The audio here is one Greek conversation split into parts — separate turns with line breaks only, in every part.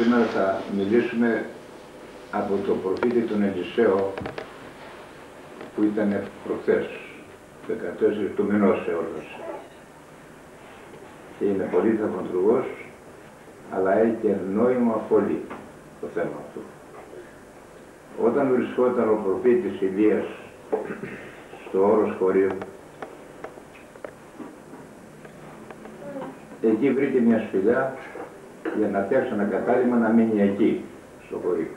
Σήμερα θα μιλήσουμε από το προφήτη των Ελισέο που ήταν προχθές, 14 του μηνός εόρτασε. Και είναι πολύ θαυματουργός, αλλά έχει και νόημα πολύ το θέμα αυτό. Όταν βρισκόταν ο προφήτης Ηλίας στο όρος χωρίου, εκεί βρήκε μια σπηλιά για να φτιάξει ένα κατάλημα να μείνει εκεί, στο χωρίο,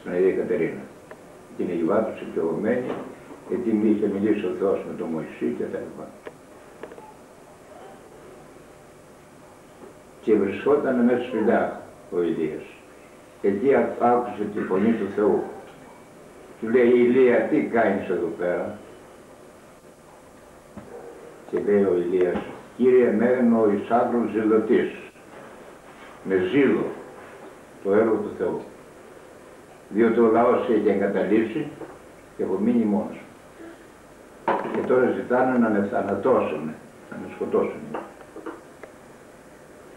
στην Αγία Κατερίνα. Και είναι η βάθος εξεγωμένη, γιατί είχε μιλήσει ο Θεός με τον Μωυσή και τα λοιπά. Και βρισκόταν μέσα στη σπηλιά ο Ηλίας. Εκεί άκουσε τη φωνή του Θεού. Του λέει Ηλία τι κάνεις εδώ πέρα; Και λέει ο Ηλίας Κύριε μένω ο Ισάβρος ζηλωτής με ζήλο το έργο του Θεού. Διότι ο λαός έχει εγκαταλείψει και έχω μείνει μόνος. Και τώρα ζητάνε να με θανατώσουν, να με σκοτώσουν.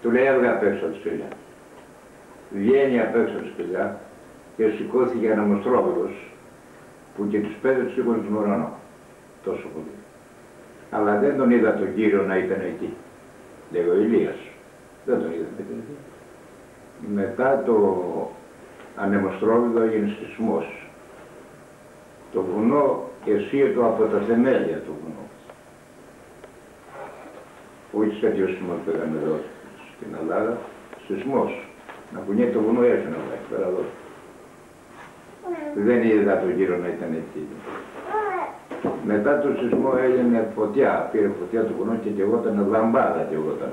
Του λέει έβγα απ' έξω τη σπηλιά. Βγαίνει απ' έξω τη σπηλιά και σηκώθηκε ένα μοστρόβιλος που και τους πέντε τους σήκωνε τον ουρανό. Τόσο πολύ. Αλλά δεν τον είδα τον Κύριο να ήταν εκεί. Λέει ο Ηλίας. Δεν τον είδα να ήταν εκεί. Μετά το ανεμοστρόβιδο έγινε σεισμός. Το βουνό εσύετο από τα θεμέλια του βουνού. Όχι τέτοιο σεισμό που έκαμε εδώ στην Ελλάδα, σεισμός. Να κουνιέται το βουνό έρθει να πάει πέρα εδώ. Δεν είδα τον κύριο να ήταν εκεί. Μετά το σεισμό έγινε φωτιά, πήρε φωτιά του βουνού και εγώ ήταν λαμπάδα και εγώ ήταν.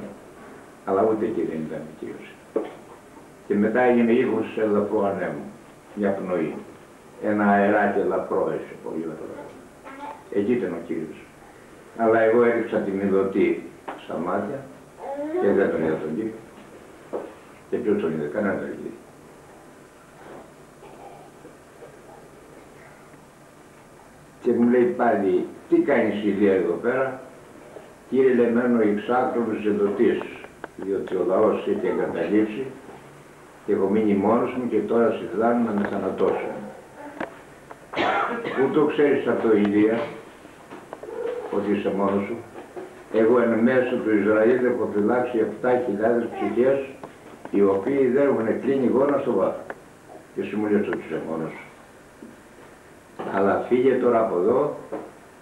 Αλλά ούτε εκεί δεν ήταν κύριος. Και μετά έγινε ήχος ελαφρού ανέμου, μια πνοή. Ένα αεράκι ελαφρό έτσι, πολύ ελαφρό. Εκεί ήταν ο Κύριος. Αλλά εγώ έριξα τη μηδωτή στα μάτια και δεν τον είδα τον Κύριο. Και ποιος τον είδε, κανένα δεν είδε. Και μου λέει πάλι, τι κάνεις Ηλία εδώ πέρα, κύριε Λεμένο Ιξάκρονος Ζεδοτής, διότι ο λαός είχε εγκαταλείψει και έχω μείνει μόνος μου και τώρα συζητάνε να με θανατώσουν. Πού το ξέρεις αυτό Ηλία, ότι είσαι μόνος σου; Εγώ εν μέσω του Ισραήλ έχω φυλάξει 7.000 ψυχές οι οποίοι δεν έχουν κλείνει γόνα στο βάθος. Και σου μου λες ότι είσαι μόνος σου. Αλλά φύγε τώρα από εδώ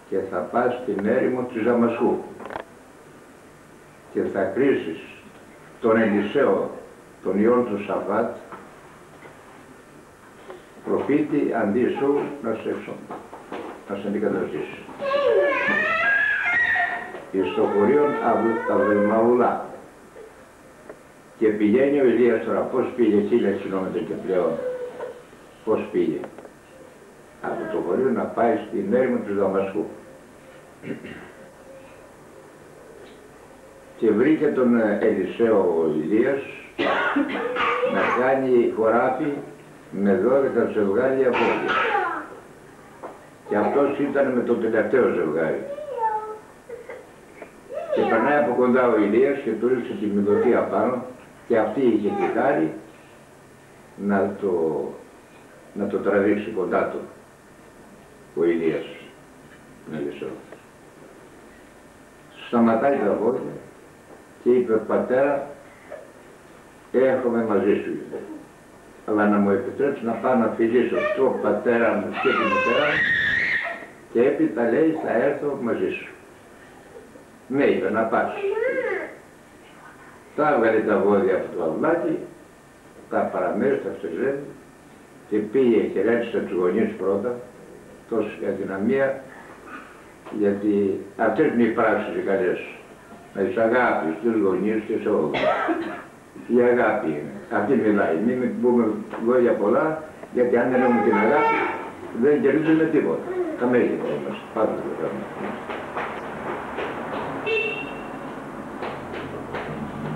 και θα πας στην έρημο του Ζαμασού και θα κρίσεις τον Ελισέο, τον ιόν του Σαββάτ, προφήτη αντί σου να σε έξω, να σε αντικαταστήσει. Εις το χωρίον Αβδημαουλά. Και πηγαίνει ο Ηλίας τώρα, πώς πήγε χίλια χιλιόμετρα και πλέον, πώς πήγε. Από το χωρίο να πάει στην έρημο του Δαμασκού. Και βρήκε τον Ελισέο ο Ηλίας να κάνει χωράφι με 12 ζευγάρια πόδια. Και αυτός ήταν με το τελευταίο ζευγάρι. Και περνάει από κοντά ο Ηλίας και του ρίξε τη μυδωτή απάνω και αυτή είχε τη χάρη να το, να το τραβήξει κοντά του ο Ηλίας με Ελισό. Σταματάει τα πόδια και είπε πατέρα έρχομαι μαζί σου αλλά να μου επιτρέψεις να πάω να φιλήσω το πατέρα μου και τη μητέρα μου και έπειτα λέει θα έρθω μαζί σου. Ναι είπε να πας. Τα έβγαλε τα βόδια από το αυλάκι, τα παραμέρωσε, τα φτωζεύει και πήγε και ρέτησε τους γονείς πρώτα, τόσο για δυναμία, γιατί αυτές είναι οι πράξεις οι καλές. Με τις αγάπης, τους γονείς και σε όλους. Η αγάπη είναι. Αυτή μιλάει. Μην πούμε λόγια πολλά, γιατί αν δεν έχουμε την αγάπη, δεν κερδίζουμε τίποτα. Θα μέχρι όμως. Πάντα το κάνουμε.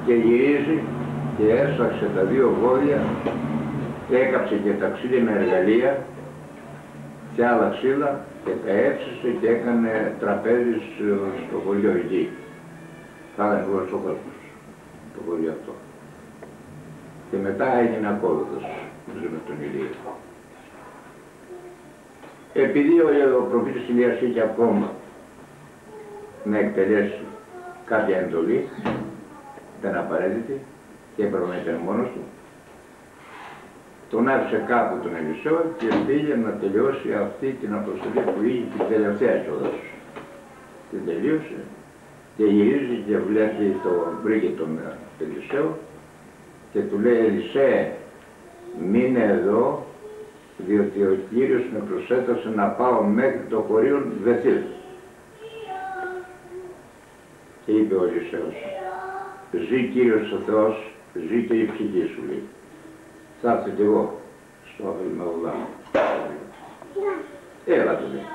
Και γυρίζει και έσφαξε τα δύο βόδια, έκαψε και τα ξύλια με εργαλεία και άλλα ξύλα και τα έψησε και έκανε τραπέζι στο χωριό εκεί. Θα έκανε εγώ στο κόσμος, το χωριό αυτό. Και μετά έγινε ακόλουθος με τον Ηλία. Επειδή ο, ο προφήτης Ηλίας είχε ακόμα να εκτελέσει κάποια εντολή, ήταν απαραίτητη και έπρεπε να ήταν μόνος του, τον άφησε κάπου τον Ελισσό και πήγε να τελειώσει αυτή την αποστολή που είχε την τελευταία κιόλας. Την τελείωσε και γυρίζει και βλέπει το, βρήκε τον Ελισσό και του λέει Ελισσέ μείνε εδώ διότι ο Κύριος με προσέτωσε να πάω μέχρι το χωρίον Βεθήλ. Και είπε ο Ελισσέος ζει Κύριος ο Θεός, ζει και η ψυχή σου λέει θα έρθω κι εγώ στο ούλα. Έλα του λέει.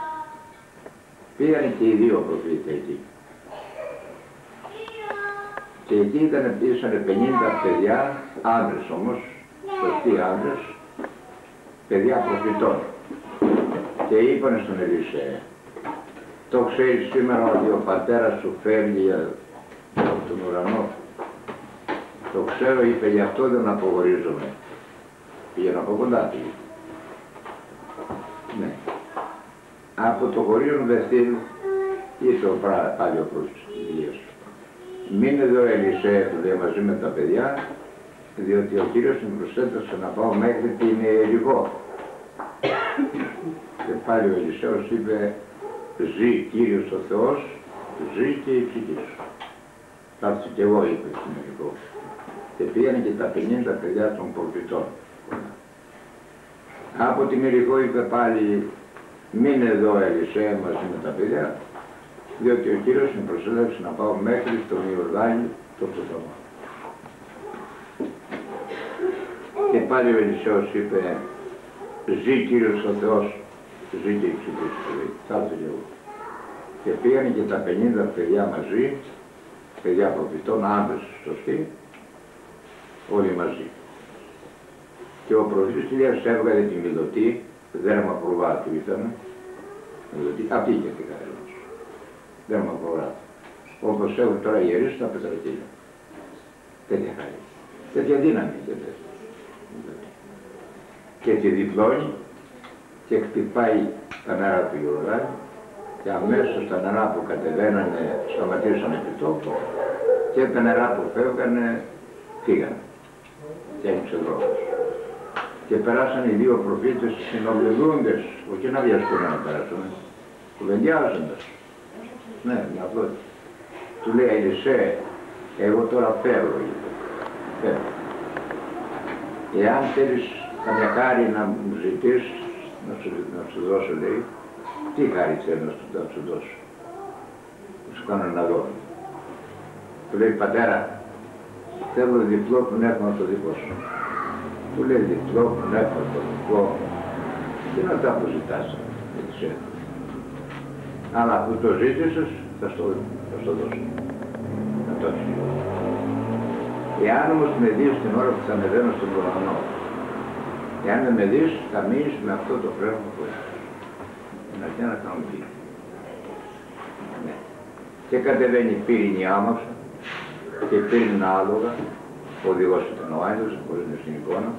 Πήγαν και οι δύο προφήτες εκεί. Και εκεί ήταν πίσανε 50 παιδιά, άντρες όμως, σωστοί άντρες, παιδιά προφητών. Και είπανε στον Ελίσσε, το ξέρεις σήμερα ότι ο πατέρας σου φεύγει από τον ουρανό. Το ξέρω, είπε, γι' αυτό δεν απογορίζομαι. Πήγαινε από κοντά του. Ναι. Από το χωρίο Βεθύν ήρθε ο πάλι ο πρόσφυγος. Μείνε εδώ Ελισέ, του λέει μαζί με τα παιδιά, διότι ο Κύριος μου προσέτωσε να πάω μέχρι την Ιερικό. και πάλι ο Ελισέος είπε, ζει Κύριος ο Θεός, ζει και η ψυχής σου. Θα έρθω κι εγώ, είπε στην Ιερικό. Και πήγανε και τα 50 παιδιά των προφητών. Από την Ιερικό είπε πάλι μην εδώ Ελισέ μαζί με τα παιδιά διότι ο Κύριος με προσέλευσε να πάω μέχρι στον Ιορδάνη το πρωτόμα. Και πάλι ο Ελισέος είπε ζει Κύριος ο Θεός, ζει και η ψυχή σου, θα έρθω και εγώ. Και πήγαν και τα 50 παιδιά μαζί, παιδιά προφητών, άντρες σωστοί, όλοι μαζί. Και ο προφήτης Ηλίας έβγαλε τη μιλωτή, δέρμα προβάτου ήταν, μιλωτή, αυτή και την καρέλος, δέρμα προβάτου. Όπως έχουν τώρα οι ιερείς στα πετρατήλια. Τέτοια χάρη. Τέτοια δύναμη και τέτοια. Και τη διπλώνει και χτυπάει τα νερά του Ιορδάνη και αμέσως τα νερά που κατεβαίνανε σταματήσανε επί τόπου και τα νερά που φεύγανε φύγανε και ένιξε δρόμος και περάσαν οι δύο προφήτες συνομιλούντες, όχι να βιαστούν να περάσουν, κουβεντιάζοντας. Ναι, μια απλό. Του λέει Ελισέ, εγώ τώρα φεύγω, είπε. Φεύγω. Εάν θέλεις καμιά χάρη να μου ζητήσεις, να σου, να σου δώσω, λέει, τι χάρη θέλω να σου, να σου δώσω. Να σου κάνω να δω. Του λέει, πατέρα, θέλω διπλό πνεύμα το δικό σου του λέει διπλό, πνεύματο, διπλό. Τι να τα αποζητάς, δεν ξέρω. Αλλά αφού το ζήτησες, θα στο, θα στο δώσω. Να το έχεις. Εάν όμως με δεις την ώρα που θα ανεβαίνω στον ουρανό, εάν δεν με δεις, θα μείνεις με αυτό το πνεύμα που έχεις. Να αρχίσει να κάνω Ναι. Και κατεβαίνει πύρινη άμαξα και πύρινη άλογα ο οδηγός ήταν ο Άγγελος, χωρίς να στην εικόνα.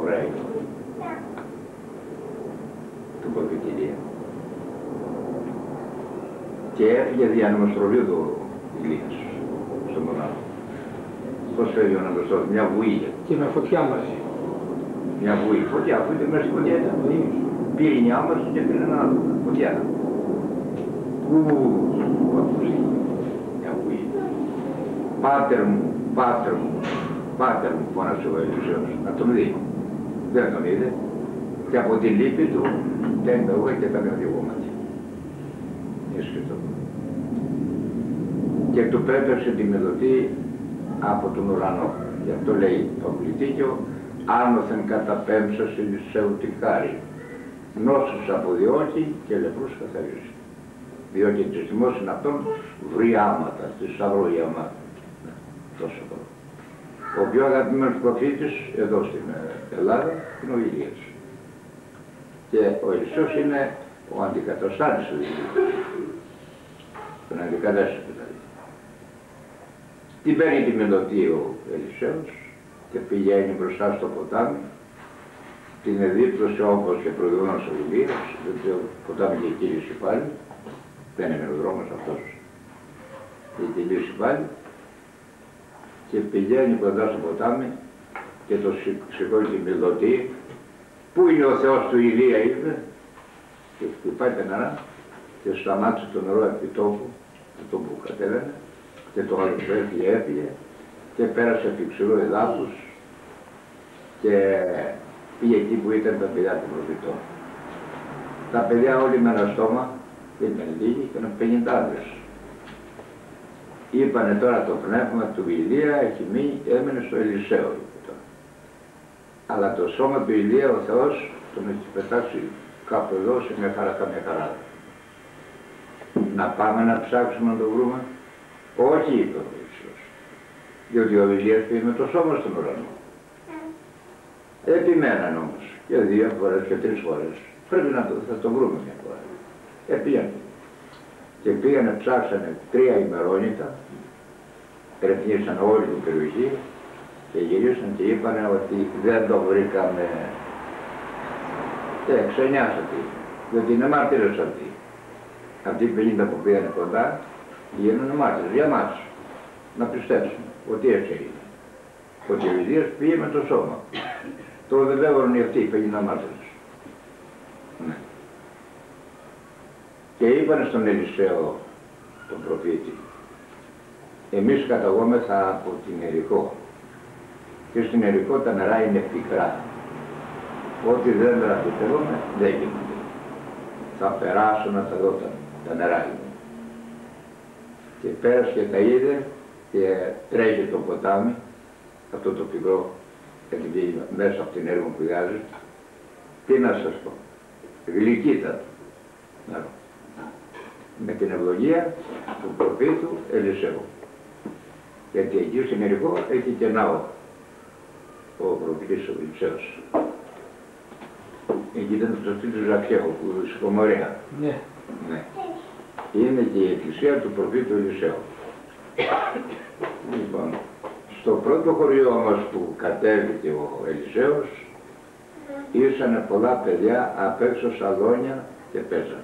Ωραία εικόνα. Του κολπικηρία. Και έφυγε δια του Ηλίας, στον μονάδο. Πώς φεύγει ο Αναγνωστός, μια βουή.
Και με φωτιά μαζί.
Μια βουή, φωτιά, που ήταν μέσα στη φωτιά ήταν. Πήρε μια άμεση και πήρε ένα άλλο, φωτιά. Ου, μια βουή. Πάτερ μου, πάτερ μου, πάτερ μου, φώνασε ο Ελισέος, να τον δει. Δεν τον είδε και από τη λύπη του δεν εγώ και τα δύο μάτια. Έσχετο. Και του πέπεσε τη μελωδή από τον ουρανό. Γι' αυτό λέει το πληθύκιο, άνωθεν καταπέμψα σε Ελισέου τη χάρη. Νόσους αποδιώκει και λεπρούς καθαρίζει. Διότι της είναι αυτόν βρει άματα, θησαυρό η αμάτα τόσο πολύ. Ο πιο αγαπημένος προφήτης εδώ στην ε, Ελλάδα είναι ο Ηλίας. Και ο Ελισσός είναι ο αντικατοστάτης του Ηλίας. Τον αντικατάσταση δηλαδή. Τι παίρνει τη μελωτή ο Ελισσέος, και πηγαίνει μπροστά στο ποτάμι, την εδίπλωσε όπως και προηγούμενος ο Ηλίας, διότι το ποτάμι και κύλησε πάλι, δεν είναι ο δρόμος αυτός, και λύση πάλι, και πηγαίνει κοντά στο ποτάμι και το σηκώνει τη μιλωτή, πού είναι ο Θεός του Ηλία είπε, και χτυπάει τα νερά και σταμάτησε το νερό επί τόπου, το που κατέβαινε, και το άλλο που έφυγε έφυγε και πέρασε επί ξηρού εδάφους και πήγε εκεί που ήταν τα παιδιά του προφητών. Τα παιδιά όλοι με ένα στόμα, δεν ήταν λίγοι, ήταν πενιντάδες. Είπανε τώρα το πνεύμα του Ηλία έχει μείνει, έμενε στο Ελισέο. Αλλά το σώμα του Ηλία ο Θεός τον έχει πετάξει κάπου εδώ σε μια χαρά καμιά χαρά. Να πάμε να ψάξουμε να το βρούμε. Όχι, είπε ο Ιησούς. Διότι ο Ηλίας πήγε με το σώμα στον ουρανό. Επιμέναν όμως και δύο φορές και τρεις φορές. Πρέπει να το, θα το βρούμε μια φορά. Ε, Και πήγανε, ψάξανε τρία ημερόνιτα, ερευνήσαν όλη την περιοχή και γυρίσαν και είπαν ότι δεν το βρήκαμε. Και ξενιάσατε, διότι είναι μάρτυρες αυτοί. Αυτοί οι 50 που πήγανε κοντά γίνουν μάρτυρες για μας. Να πιστέψουμε ότι έτσι είναι. Ότι ο Ηλίας πήγε με το σώμα. Το βεβαίωναν οι αυτοί οι 50 μάρτυρες. Ναι. Και είπαν στον Ελισέο, τον προφήτη, εμείς καταγόμεθα από την Ερικό και στην Ερικό τα νερά είναι πικρά. Ό,τι δεν δραστηριοποιούμε δεν γίνονται. Θα περάσω να τα δω τα, νερά είναι. Και πέρασε και τα είδε και τρέχει το ποτάμι, αυτό το πικρό, γιατί μέσα από την έργο που βγάζει. Τι να σας πω, γλυκύτατο νερό. Με την ευλογία του προφήτου Ελισέου. Γιατί εκεί στην Ερικό έχει και ναό ο προφητής ο Βιλτσέος. Εκεί ήταν το σπίτι του Ζαφιέχου, που Σκομωρέα.
Ναι.
ναι. Είναι και η εκκλησία του προφήτου Ελισέου. λοιπόν, στο πρώτο χωριό όμως που κατέβηκε ο Ελισέος, ήρθαν πολλά παιδιά απ' έξω σαλόνια και παίζαν.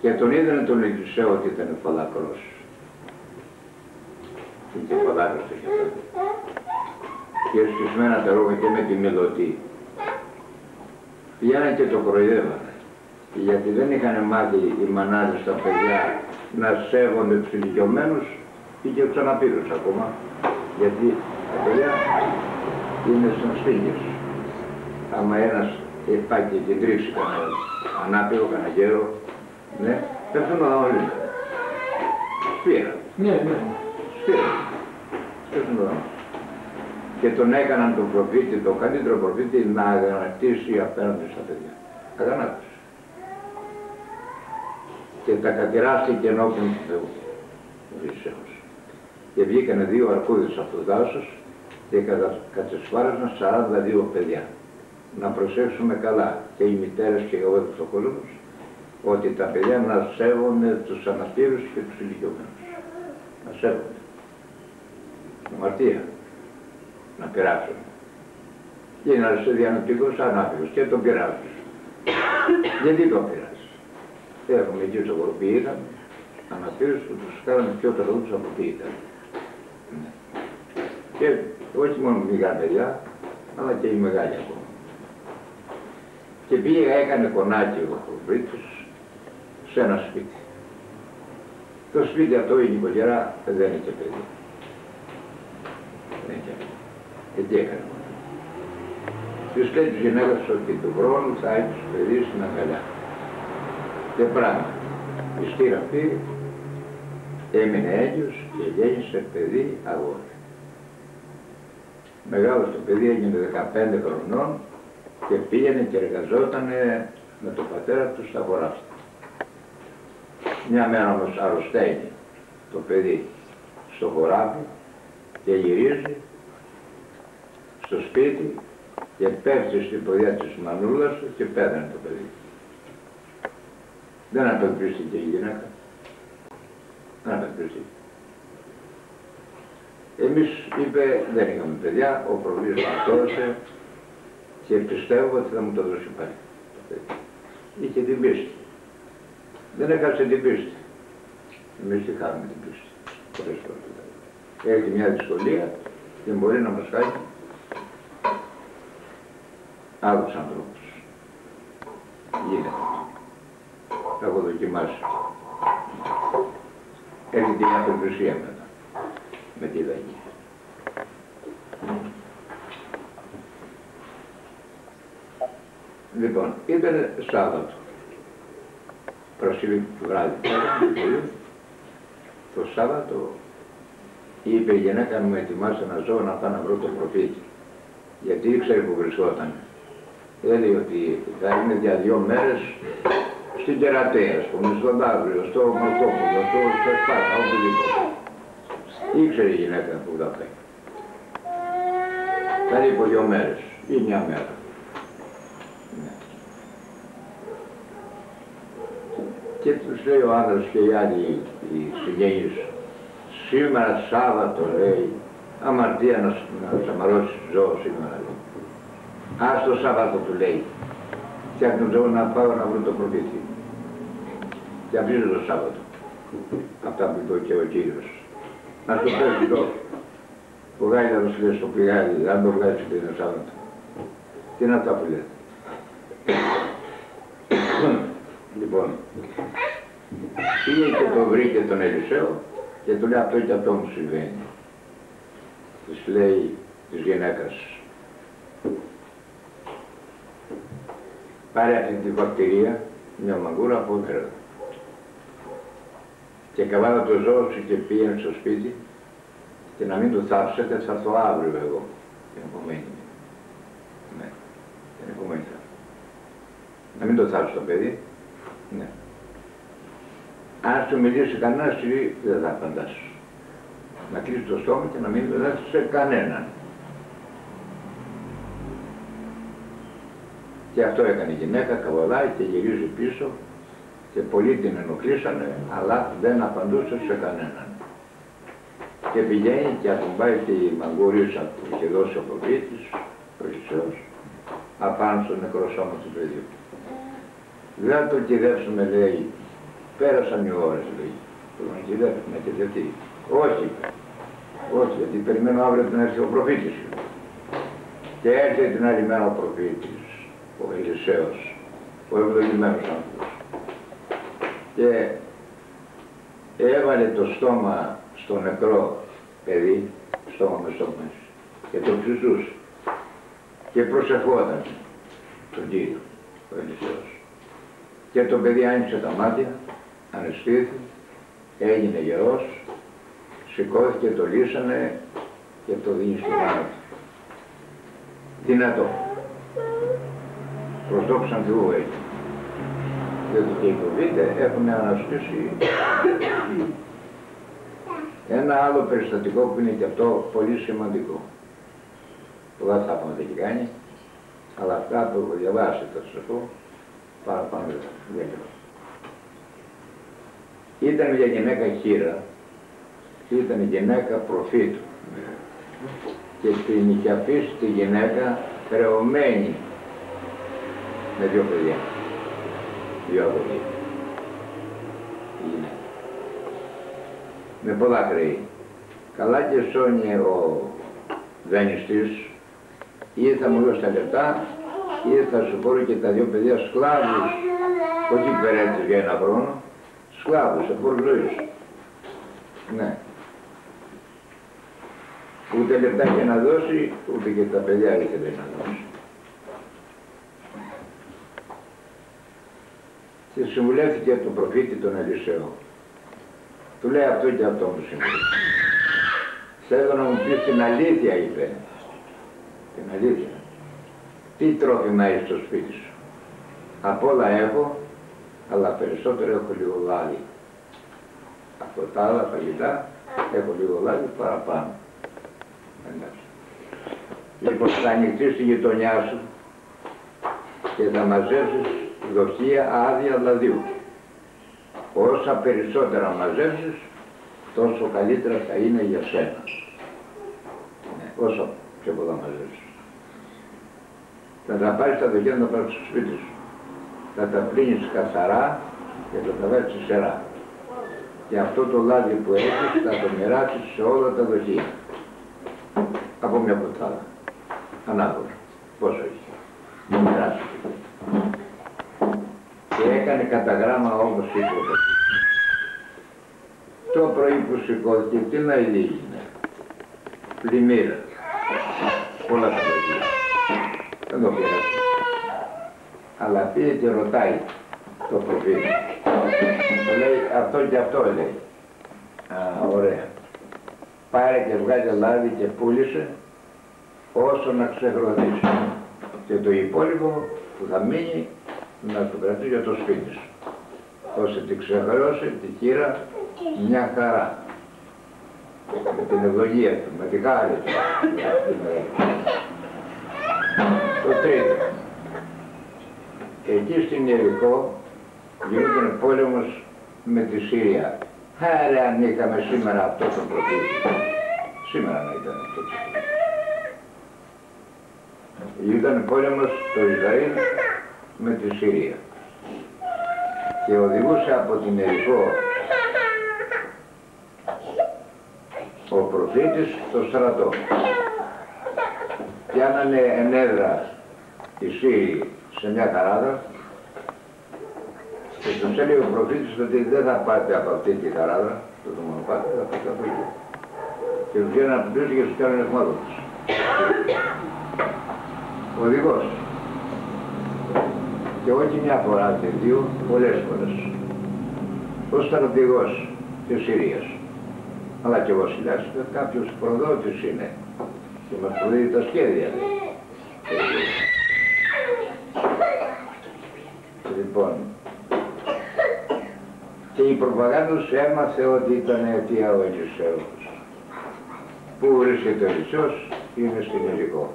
Και τον είδανε τον Ελισέο ότι ήταν φαλακρός και ποδάρωσε και αυτό. Και σκισμένα τα ρόγα και με τη μελωτή. Πηγαίνανε και το κοροϊδεύανε. Γιατί δεν είχαν μάθει οι μανάδες στα παιδιά να σέβονται τους ηλικιωμένους ή και τους αναπήρους ακόμα. Γιατί τα παιδιά είναι σαν σπίγγες. Άμα ένας πάει και κεντρήσει κανένα ανάπηρο, κανένα γέρο, ναι, πέφτουν όλοι. Σπήρα.
Ναι, ναι.
Και τον έκαναν τον προφήτη, τον καλύτερο προφήτη, να αγανακτήσει απέναντι στα παιδιά. Αγανάκτησε. Και τα κατηράστηκε ενώπιον του Θεού. Ο Ισέος. Και βγήκανε δύο αρκούδες από το δάσος και κατεσφάρασαν 42 παιδιά. Να προσέξουμε καλά και οι μητέρες και οι γοβέτες του κόσμου ότι τα παιδιά να σέβονται τους αναπήρους και τους ηλικιωμένους. Να σέβονται αμαρτία να περάσουν. Και ένας διανοτικός ανάπηρος και τον πειράζει. Γιατί τον πειράζει. Έχουμε εκεί στο κορπί ήταν, αναπήρους που τους κάναμε πιο τραγούδους από τι ήταν. Ναι. Και όχι μόνο μικρά παιδιά, αλλά και οι μεγάλοι ακόμα. Και πήγε, έκανε κονάκι ο Προβρίτης σε ένα σπίτι. Το σπίτι αυτό η νοικοκυρά δεν είχε παιδί. Γιατί έκανε. Τους λέει της γυναίκας ότι του χρόνου θα έχει παιδί στην αγκαλιά. Και πράγμα. Η στήρα αυτή έμεινε έγκυος και γέννησε παιδί αγόρι. Μεγάλος το παιδί έγινε 15 χρονών και πήγαινε και εργαζόταν με τον πατέρα του στα χωράφια. Μια μέρα όμως αρρωσταίνει το παιδί στο χωράφι και γυρίζει στο σπίτι και πέφτει στην ποδιά της μανούλας του και πέθανε το παιδί. Δεν απελπίστηκε η γυναίκα. Δεν απελπίστηκε. Εμείς είπε δεν είχαμε παιδιά, ο προβίος μας έδωσε και πιστεύω ότι θα μου το δώσει πάλι. Είχε την πίστη. Δεν έκασε την πίστη. Εμείς τη χάμε την πίστη. Πολλές φορές. Έχει μια δυσκολία και μπορεί να μας κάνει άλλους ανθρώπους. Γίνεται. Το έχω δοκιμάσει. Έρχεται η απελπισία μετά. Με τη δαγή. Λοιπόν, ήταν Σάββατο. Προσήλει βράδυ. Το Σάββατο είπε η γυναίκα μου ετοιμάσει ένα ζώο να πάω να βρω το προφήτη. Γιατί ήξερε που βρισκόταν. Έλεγε ότι θα είναι για δύο μέρες στην Τερατέα, στο Μισθοντάβριο, στο Μορκόπουλο, στο Σπάτα, οπουδήποτε. Ήξερε η γυναίκα που θα πάει. Θα είναι από δύο μέρες ή μια μέρα. Ναι. Και τους λέει ο άνδρας και οι άλλοι οι συγγένεις, σήμερα Σάββατο λέει, αμαρτία να, να σαμαρώσει ζώο σήμερα λέει. Ας το Σάββατο του λέει, φτιάχνω ζώο να πάω να βρω το προφήτη. Και αφήσω το Σάββατο. Αυτά που είπε και ο Κύριος. Να στο πέσει εδώ. Ο γάιδαρος λέει στο πληγάδι, αν το βγάζει και είναι Σάββατο. Τι είναι αυτά που λέει. λοιπόν, πήγε και το βρήκε τον Ελισέο και του λέει αυτό και αυτό μου συμβαίνει. Της λέει της γυναίκας. Πάρε αυτή τη βακτηρία, μια μαγκούρα από νερό. Και καβάλα το ζώο σου και πήγαινε στο σπίτι και να μην το θάψετε, θα έρθω αύριο εγώ. Την επομένη. Ναι, την επομένη θα. Να μην το θάψει το παιδί. Ναι. Αν σου μιλήσει κανένας, εσύ δεν θα απαντάς. Να κλείσει το στόμα και να μην μιλάς σε κανέναν. Και αυτό έκανε η γυναίκα, καβαλάει και γυρίζει πίσω και πολλοί την ενοχλήσανε, αλλά δεν απαντούσε σε κανέναν. Και πηγαίνει και ακουμπάει τη μαγκούρισα που είχε δώσει ο προφήτης, ο Ιησούς, απάνω στο νεκρό σώμα του παιδιού. Δεν το κυδεύσουμε, λέει, πέρασαν οι ώρες, λέει. Το να κυδεύσουμε και γιατί; Όχι, όχι, γιατί περιμένω αύριο να έρθει ο προφήτης. Και έρχεται την άλλη μέρα ο προφήτης, ο Ελισέος, ο ευλογημένος άνθρωπος και έβαλε το στόμα στο νεκρό παιδί, στόμα με στόμα και το ψησούσε και προσευχόταν τον Κύριο, ο Ελισέος. Και το παιδί άνοιξε τα μάτια, ανεστήθη, έγινε γερός, σηκώθηκε, το λύσανε και το δίνει στο πάνω του. Δυνατό. Προς δόξαν Θεού έγινε διότι και οι Κοβίτε έχουν αναστήσει ένα άλλο περιστατικό που είναι και αυτό πολύ σημαντικό. Πολλά θα πούμε τι κάνει, αλλά αυτά που έχω διαβάσει θα σας πω παραπάνω δεν Ήταν μια γυναίκα χείρα, ήταν η γυναίκα προφήτου. Και την είχε αφήσει τη γυναίκα χρεωμένη με δύο παιδιά δύο αγωνίες. Με πολλά χρέη. Καλά και σώνει ο δανειστής ή θα μου δώσεις τα λεπτά ή θα σου πω και τα δύο παιδιά σκλάβους, όχι υπερέτης για ένα χρόνο, σκλάβους, σε φόρο ζωής. Ναι. Ούτε λεπτά και να δώσει, ούτε και τα παιδιά ήθελε να δώσει. Και συμβουλεύτηκε τον προφήτη τον Ελισέο. Του λέει αυτό και αυτό μου συμβαίνει. Θέλω να μου πεις την αλήθεια, είπε. Την αλήθεια. Τι τρόφιμα έχεις στο σπίτι σου. Από όλα έχω, αλλά περισσότερο έχω λίγο λάδι. Από τα άλλα φαγητά έχω λίγο λάδι παραπάνω. Εντάξει. Λοιπόν, θα ανοιχτείς τη γειτονιά σου και θα μαζέψεις δοχεία άδεια λαδιού. Όσα περισσότερα μαζέψεις, τόσο καλύτερα θα είναι για σένα. όσο πιο πολλά μαζεύεις. Θα τα πάρεις τα δοχεία να τα πάρεις στο σπίτι σου. Θα τα πλύνεις καθαρά και θα τα βάλεις σειρά. Και αυτό το λάδι που έχεις θα το μοιράσεις σε όλα τα δοχεία. Από μια ποτάδα. Ανάλογα. Πόσο έχει. Το μοιράσεις. Και έκανε κατά γράμμα όμως η Το πρωί που σηκώθηκε, τι να έγινε. Πλημμύρα. Πολλά τα δοχεία. Δεν το πειράζει. Αλλά πήγε και ρωτάει το προφήτη. Το λέει αυτό και αυτό λέει. Α, ωραία. Πάρε και βγάλε λάδι και πούλησε όσο να ξεχρωδίσει. Και το υπόλοιπο που θα μείνει να το κρατήσει για το σπίτι σου. Ώστε τη ξεχρεώσει τη χείρα μια χαρά. Με την ευλογία του, με τη χάρη του. Το τρίτο. Εκεί στην Ιερικό γινόταν πόλεμος με τη Σύρια. Άρα αν είχαμε σήμερα αυτό το προφήτη. Σήμερα να ήταν αυτό το προφήτη. Ήταν πόλεμος στο Ισραήλ με τη Συρία. Και οδηγούσε από την Ερικό ο προφήτης στο στρατό. Πιάνανε ενέδρα οι Σύριοι σε μια καράδα και τους έλεγε ο προφήτης ότι δεν θα πάτε από αυτή τη χαράδα, το μονοπάτι, θα πάτε από εκεί. Και τους βγαίνουν από πίσω και τους κάνουν εχμάδωτες. Οδηγός. Και όχι μια φορά και δύο, πολλές φορές. Ο στρατηγός της Συρίας. Αλλά και ο βασιλιάς κάποιος προδότης είναι και μας προδίδει τα σχέδια. Λοιπόν, και η προπαγάνδα σου έμαθε ότι ήταν αιτία ο Ελισέος. Πού βρίσκεται ο Ελισέος, είναι στην Ερικό.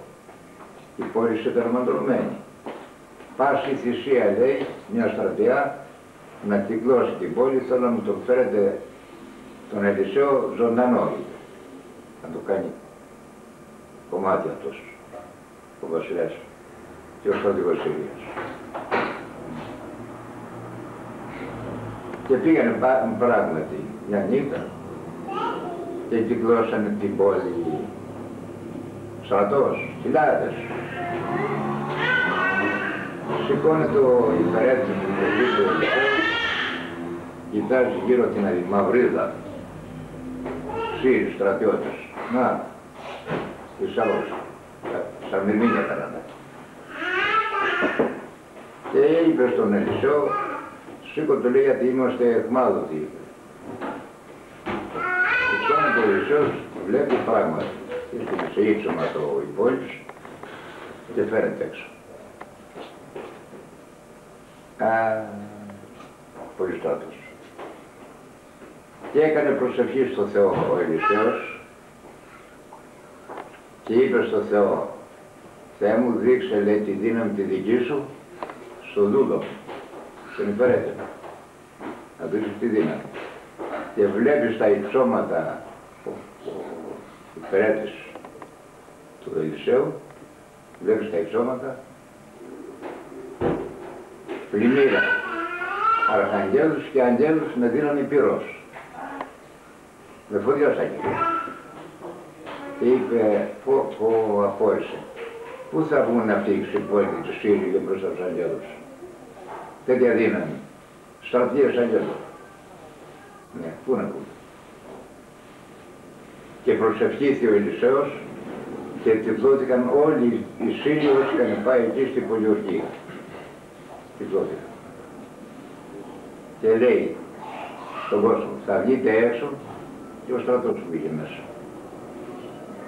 Η πόλη ήταν μαντρωμένη. Πάση θυσία λέει, μια στρατιά, να κυκλώσει την πόλη, θέλω να μου το φέρετε τον Ελισέο ζωντανό. Να το κάνει κομμάτι αυτός, ο βασιλιάς και ο στρατηγός Συρίας. Και πήγανε πράγματι μια νύχτα και κυκλώσανε την πόλη στρατός, χιλιάδες. Σηκώνεται ο υπερέτης του προφήτου κοιτάζει γύρω την μαυρίδα, Σύριους στρατιώτες. Να, τους άλλους, σαν μυρμήνια κάνανε. Και είπε στον Ελισσό, Σήκω το λέει γιατί είμαστε εχμάδοτοι. Σηκώνει το Ιησούς, βλέπει πράγματα. Ήρθε σε ύψωμα το υπόλοιπος και φέρεται έξω. Α, πολυστάτος. Και έκανε προσευχή στο Θεό ο Ελισέος και είπε στο Θεό Θεέ μου δείξε λέει τη δύναμη τη δική σου στο δούλο τον υπερέτενα. Να του τη δύναμη. Και βλέπεις τα υψώματα ο, ο υπερέτης του Ελισέου, βλέπεις τα υψώματα, πλημμύρα, αρχαγγέλους και αγγέλους με δύναμη πυρός. Με φωτιά στα Και είπε, πω, πω, απόρρισε. Πού θα βγουν αυτοί οι ξυπόλοιποι του Σύριου και μπροστά τους αγγέλους; Τέτοια δύναμη. Στρατιές αγγέλων. Ναι, πού να πούμε. Και προσευχήθη ο Ελισέος και τυπλώθηκαν όλοι οι Σύριοι όσοι είχαν πάει εκεί στην πολιορκία. Τυπλώθηκαν. Και λέει στον κόσμο, θα βγείτε έξω και ο στρατός που πήγε μέσα.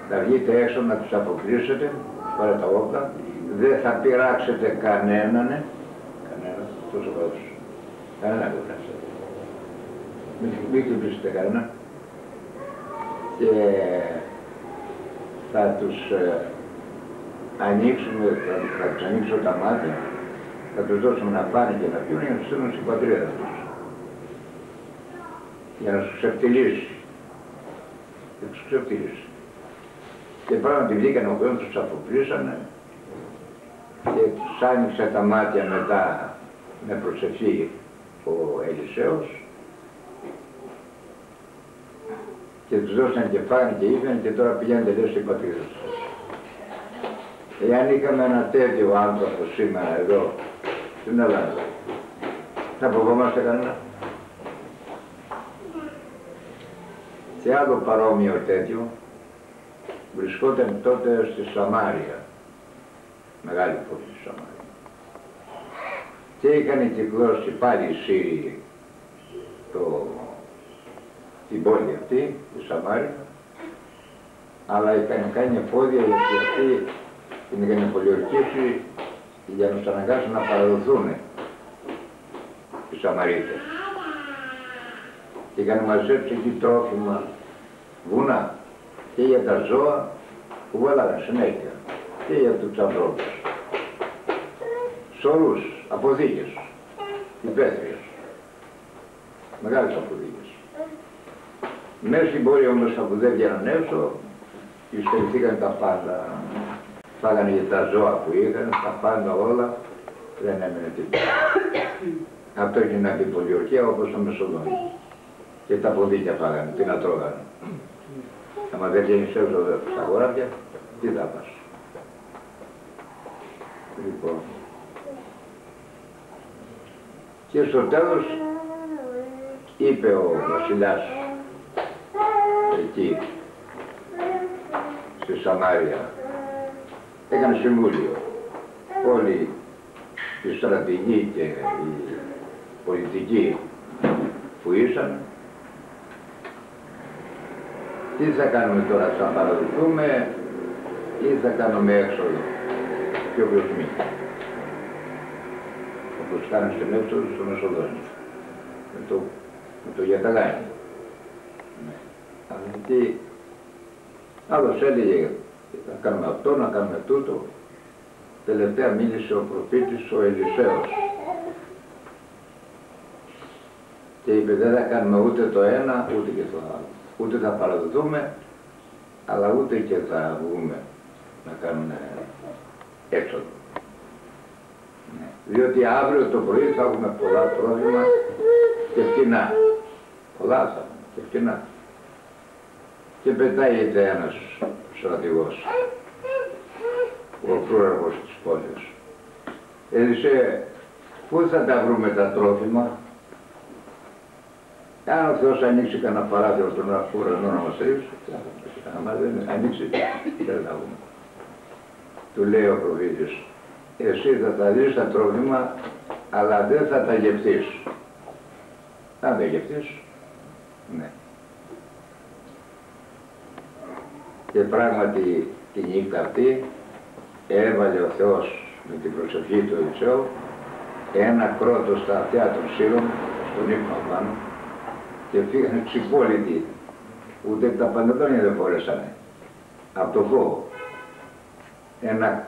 Θα βγείτε έξω να τους αποκρίσετε, πάρε τα όπλα, δεν θα πειράξετε κανέναν, τόσο καλός. Κανένα δεν φτάσει. Μην χτυπήσετε κανένα. Και θα τους ε, ανοίξουμε, θα, θα τους ανοίξω τα μάτια, θα τους δώσουμε να πάνε και να πιούν για να τους στείλουν στην πατρίδα τους. Για να τους ξεφτυλίσει. Θα τους ξεφτυλίσει. Και πράγματι βγήκαν ο κόσμος, τους αποπλήσανε και τους άνοιξε τα μάτια μετά με προσευχή ο Ελισέος και τους δώσαν και φάνε και είπαν και τώρα πηγαίνετε λέει στην πατρίδα σας. Εάν είχαμε ένα τέτοιο άνθρωπο σήμερα εδώ στην Ελλάδα, θα φοβόμαστε κανένα. Και άλλο παρόμοιο τέτοιο βρισκόταν τότε στη Σαμάρια, μεγάλη πόλη στη Σαμάρια. Και είχαν κυκλώσει πάλι οι Σύριοι το, την πόλη αυτή, τη Σαμάρια, αλλά είχαν κάνει εφόδια γιατί αυτοί την είχαν πολιορκήσει για να τους αναγκάσουν να παραδοθούν οι Σαμαρίτες. Και είχαν μαζέψει εκεί τρόφιμα, βουνά και για τα ζώα που βάλαγαν συνέχεια και για τους ανθρώπους. Σωρούς, αποδίκες, υπαίθριες, μεγάλες αποδίκες. Μέσα στην πόλη όμως που δεν βγαίναν έξω, ειστερηθήκαν τα πάντα. Φάγανε για τα ζώα που είχαν, τα πάντα όλα, δεν έμενε τίποτα. Αυτό έχει να πει πολιορκία όπως το Μεσοδόνιο. Και τα ποδίκια φάγανε, τι να τρώγανε. Άμα δεν βγαίνεις έξω στα χωράφια, τι θα πας. Λοιπόν. Και στο τέλος είπε ο βασιλιάς εκεί στη Σαμάρια έκανε συμβούλιο όλοι οι στρατηγοί και οι πολιτικοί που ήσαν τι θα κάνουμε τώρα, θα παραδοθούμε ή θα κάνουμε έξοδο πιο βιωσμή. Όπως κάνουν στην έξοδο στο Μεσοδόνιο. Με το, με το Γιακαλάνι. Ναι. Γιατί άλλος έλεγε να κάνουμε αυτό, να κάνουμε τούτο. Τελευταία μίλησε ο προφήτης ο Ελισέος. Και είπε δεν θα κάνουμε ούτε το ένα ούτε και το άλλο ούτε θα παραδοθούμε, αλλά ούτε και θα βγούμε να κάνουμε έξοδο. Ναι. Διότι αύριο το πρωί θα έχουμε πολλά πρόβλημα και φτηνά. Πολλά θα έχουμε και φτηνά. Και πετάγεται ένας στρατηγός, ο προέρχος της πόλης. Έδισε, πού θα τα βρούμε τα τρόφιμα, αν ο Θεός ανοίξει κανένα παράθυρο στον ουρανό να μας ρίξει, άμα δεν ανοίξει, δεν θα βγούμε. Του λέει ο προφήτης, εσύ θα τα δεις τα τρόφιμα, αλλά δεν θα τα γευτείς. Αν δεν γευτείς, ναι. Και πράγματι τη νύχτα αυτή έβαλε ο Θεός με την προσευχή του Ελισέου ένα κρότος στα αυτιά των σύρων, στον ύπνο πάνω, και φύγανε ξυπόλοιτοι. Ούτε τα παντελόνια δεν φορέσανε. Από το φόβο. Ένα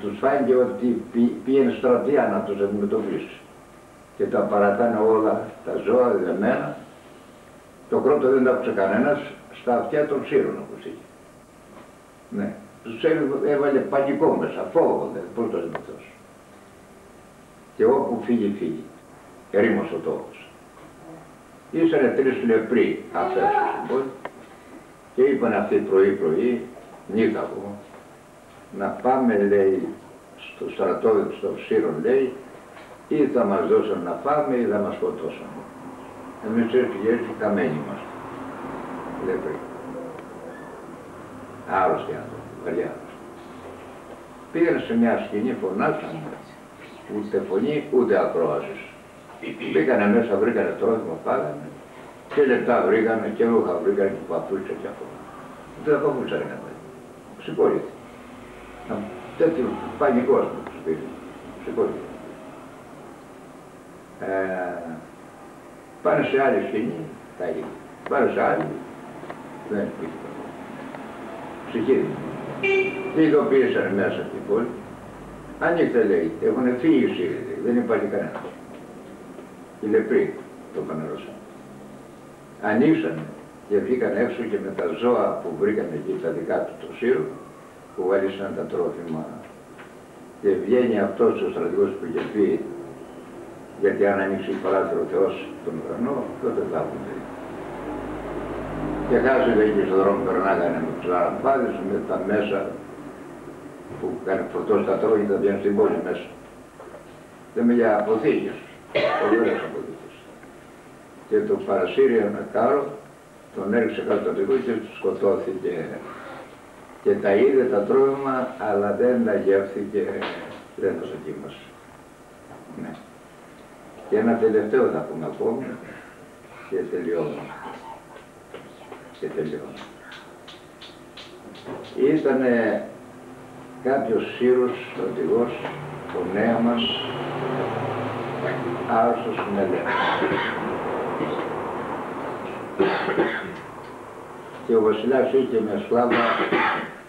τους φάνηκε ότι πήγαινε στρατεία να τους αντιμετωπίσει. Και τα παρατάνε όλα τα ζώα δεμένα. Το κρότο δεν τα άκουσε κανένας στα αυτιά των σύρων όπως είχε. Ναι. Τους έβαλε παγικό μέσα, φόβο, πώς το αντιμετωπίσει. Και όπου φύγει, φύγει. Ερήμος ο τόπος. Ήσανε τρεις λεπροί αυτές πόλη και είπαν αυτοί πρωί πρωί, νύχτα ακόμα, να πάμε λέει στο στρατό, στο Σύρον λέει, ή θα μας δώσουν να φάμε ή θα μας σκοτώσουν. Εμείς έτσι και έτσι καμένοι είμαστε. Λεπροί. Άρρωστοι άνθρωποι, βαριά Πήγαν σε μια σκηνή, φωνάσαν, ούτε φωνή ούτε ακρόασης. Μπήκανε μέσα, βρήκανε τρόφιμα, φάγανε και λεπτά βρήκανε και ρούχα βρήκανε και παπούτσια και αυτό. Δεν θα παπούτσα είναι αυτό. Συγχωρείτε. Τέτοιο πανικός μου τους σπίτι. Συγχωρείτε. Ε, πάνε σε άλλη σκηνή, τα ίδια. Πάνε σε άλλη, δεν υπήρχε Ψυχή. Τι ειδοποίησαν μέσα στην πόλη. Ανοίχτε λέει, έχουν φύγει οι Σύριοι, δεν υπάρχει κανένας οι λεπροί το πανερώσαν. Ανοίξανε και βγήκαν έξω και με τα ζώα που βρήκαν εκεί τα δικά τους το σύρο που βάλισαν τα τρόφιμα και βγαίνει αυτός ο στρατηγός που είχε πει γιατί αν ανοίξει παράθυρο ο Θεός τον ουρανό τότε θα έχουμε και χάζονται εκεί στον δρόμο περνάγανε με τους αραμπάδες με τα μέσα που κάνει φορτώσει τα τρόγια τα βγαίνουν στην πόλη μέσα. Λέμε για αποθήκες, πολύ ωραίες αποθήκες. Και το παρασύριο με κάρο τον έριξε κάτω το δικό και σκοτώθηκε. Και τα είδε τα τρόφιμα, αλλά δεν τα γεύθηκε, δεν το δοκίμασε. Ναι. Και ένα τελευταίο θα πούμε ακόμη και τελειώνουμε. Και τελειώνουμε. Ήτανε κάποιος σύρος οδηγός, ο νέα μας, άρρωστος με Και ο βασιλιάς είχε με σλάβα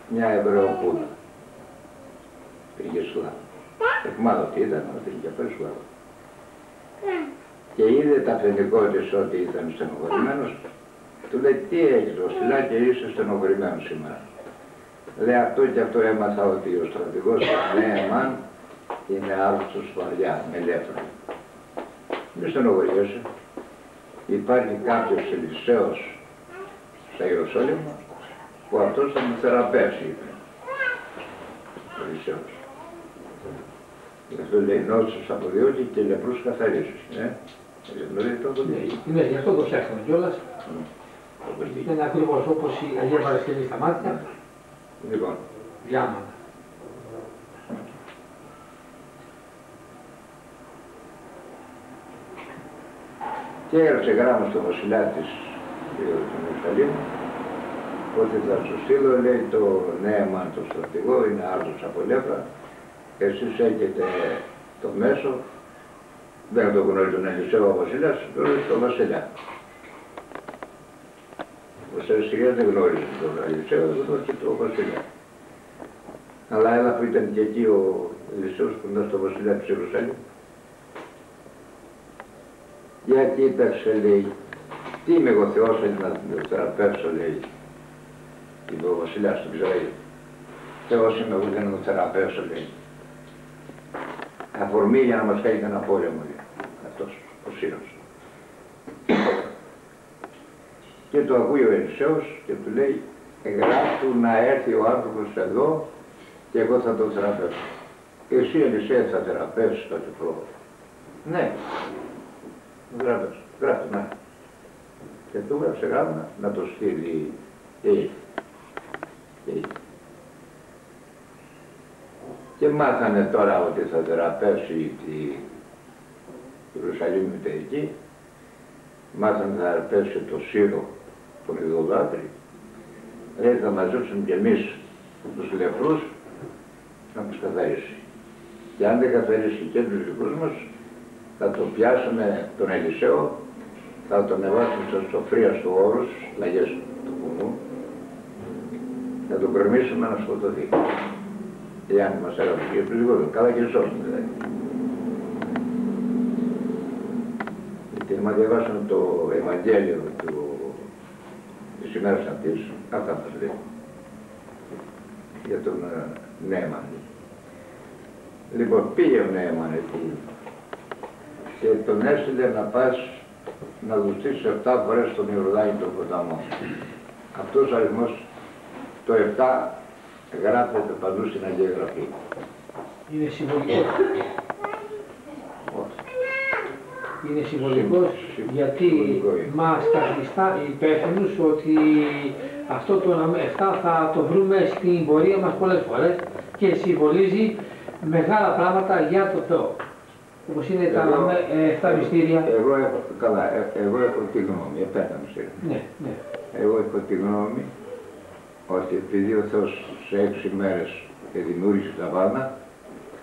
μια Εβραιοπούλα. Πήγε σλάβα. τι ήταν, αλλά πήγε πέρα σλάβα. Και είδε τα αφεντικό της ότι ήταν στενοχωρημένος, του λέει τι έχεις βασιλιά και είσαι στενοχωρημένος σήμερα. Λέει αυτό και αυτό έμαθα ότι ο στρατηγός Νέεμαν είναι άρρωστος βαριά, με λέφρα. Μη στενοχωριέσαι. Υπάρχει κάποιος Ελισσέος στα Ιεροσόλυμα που αυτός θα με θεραπεύσει, είπε. Ο Ελισσέος. Γι' αυτό λέει νόσους αποδιώκει και λεπρούς καθαρίζεις. Ε; Δηλαδή το έχω δει.
Ναι, γι' αυτό το φτιάχνουμε κιόλας. Είναι ακριβώς όπως η Αγία Παρασκευή στα μάτια.
Λοιπόν.
Διάματα.
Και έγραψε γράμμα στο βασιλιά της του Ιερουσαλήμ ότι θα σου στείλω, λέει το νέμα το στρατηγό, είναι άρθρος από λέφρα, εσείς έχετε το μέσο, δεν το γνωρίζει τον Ελισσέο ο βασιλιάς, γνωρίζει τον βασιλιά. Ο Σερσιγιάς δεν γνώριζε τον Ελισσέο, δεν γνώριζε τον βασιλιά. Αλλά έλα που ήταν και εκεί ο Ελισσέος που ήταν στο βασιλιά της Ιερουσαλήμ. Για κοίταξε λέει, τι είμαι εγώ Θεός να το θεραπεύσω λέει, είπε ο βασιλιάς του Ισραήλ. Θεός είμαι εγώ για να το θεραπεύσω λέει. Αφορμή για να μας κάνει ένα πόλεμο λέει, αυτός ο Σύρος. Και το ακούει ο Ελισσέος και του λέει, εγγράφου να έρθει ο άνθρωπος εδώ και εγώ θα τον θεραπεύσω. Και εσύ Ελισσέ θα θεραπεύσεις το τυφλό. Ναι, γράφεις, γράφεις να. Και του έγραψε γράμμα να το στείλει και Και μάθανε τώρα ότι θα θεραπεύσει τη Ιερουσαλήμ εκεί. Μάθανε να θεραπεύσει το Σύρο τον Ιδωλάτρη. Λέει θα μαζέψουν κι εμείς τους λεφρούς να τους καθαρίσει. Και αν δεν καθαρίσει και τους δικούς μας, θα τον πιάσουμε τον Ελισσέο, θα τον εβάσουμε στο σοφρία του όρους, λαγές του κουνού, θα τον κρεμίσουμε να σκοτωθεί. Εάν μας έγραψε και τους λιγότερο, καλά και σώσουμε δηλαδή. Γιατί άμα διαβάσουμε το Ευαγγέλιο του, της ημέρας αυτής, αυτά μας λέει για τον ε, Νέμαν. Λοιπόν, πήγε ο Νέμαν εκεί και τον έστειλε να πας να δουστείς 7 φορές τον Ιορδάνη τον ποταμό. Αυτός ο αριθμός το 7 γράφεται παντού στην Αγία Γραφή.
Είναι συμβολικό. Είναι συμβολικός γιατί μας καθιστά υπεύθυνους ότι αυτό το 7 θα το βρούμε στην πορεία μας πολλές φορές και συμβολίζει μεγάλα πράγματα για το Θεό. Όπως είναι τα 7 μυστήρια.
Εγώ έχω, καλά, ε, εγώ έχω τη γνώμη, επέτα μυστήρια.
Ναι, ναι.
Εγώ έχω τη γνώμη ότι επειδή ο Θεός σε έξι μέρες δημιούργησε τα πάντα,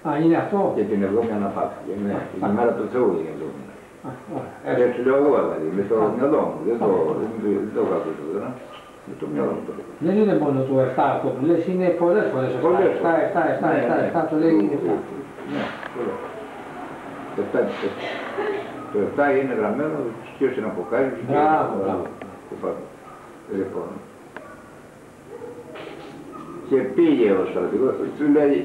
Α, είναι αυτό;
Και την εβδόμη αναπάθη. Είναι η μέρα του Θεού η εβδόμη. Έτσι λέω εγώ δηλαδή, με το μυαλό μου. Δεν το, δεν το κάτω τώρα. Με το μυαλό μου το λέω.
Δεν είναι μόνο το 7 αυτό που λες, είναι πολλές φορές 7, 7, 7, 7, 7, 7, το λέει 7.
Ναι, το 7 είναι γραμμένο ποιος είναι αποκάλυψη.
Μπράβο, μπράβο.
Λοιπόν, και πήγε ο στρατηγός, του λέει,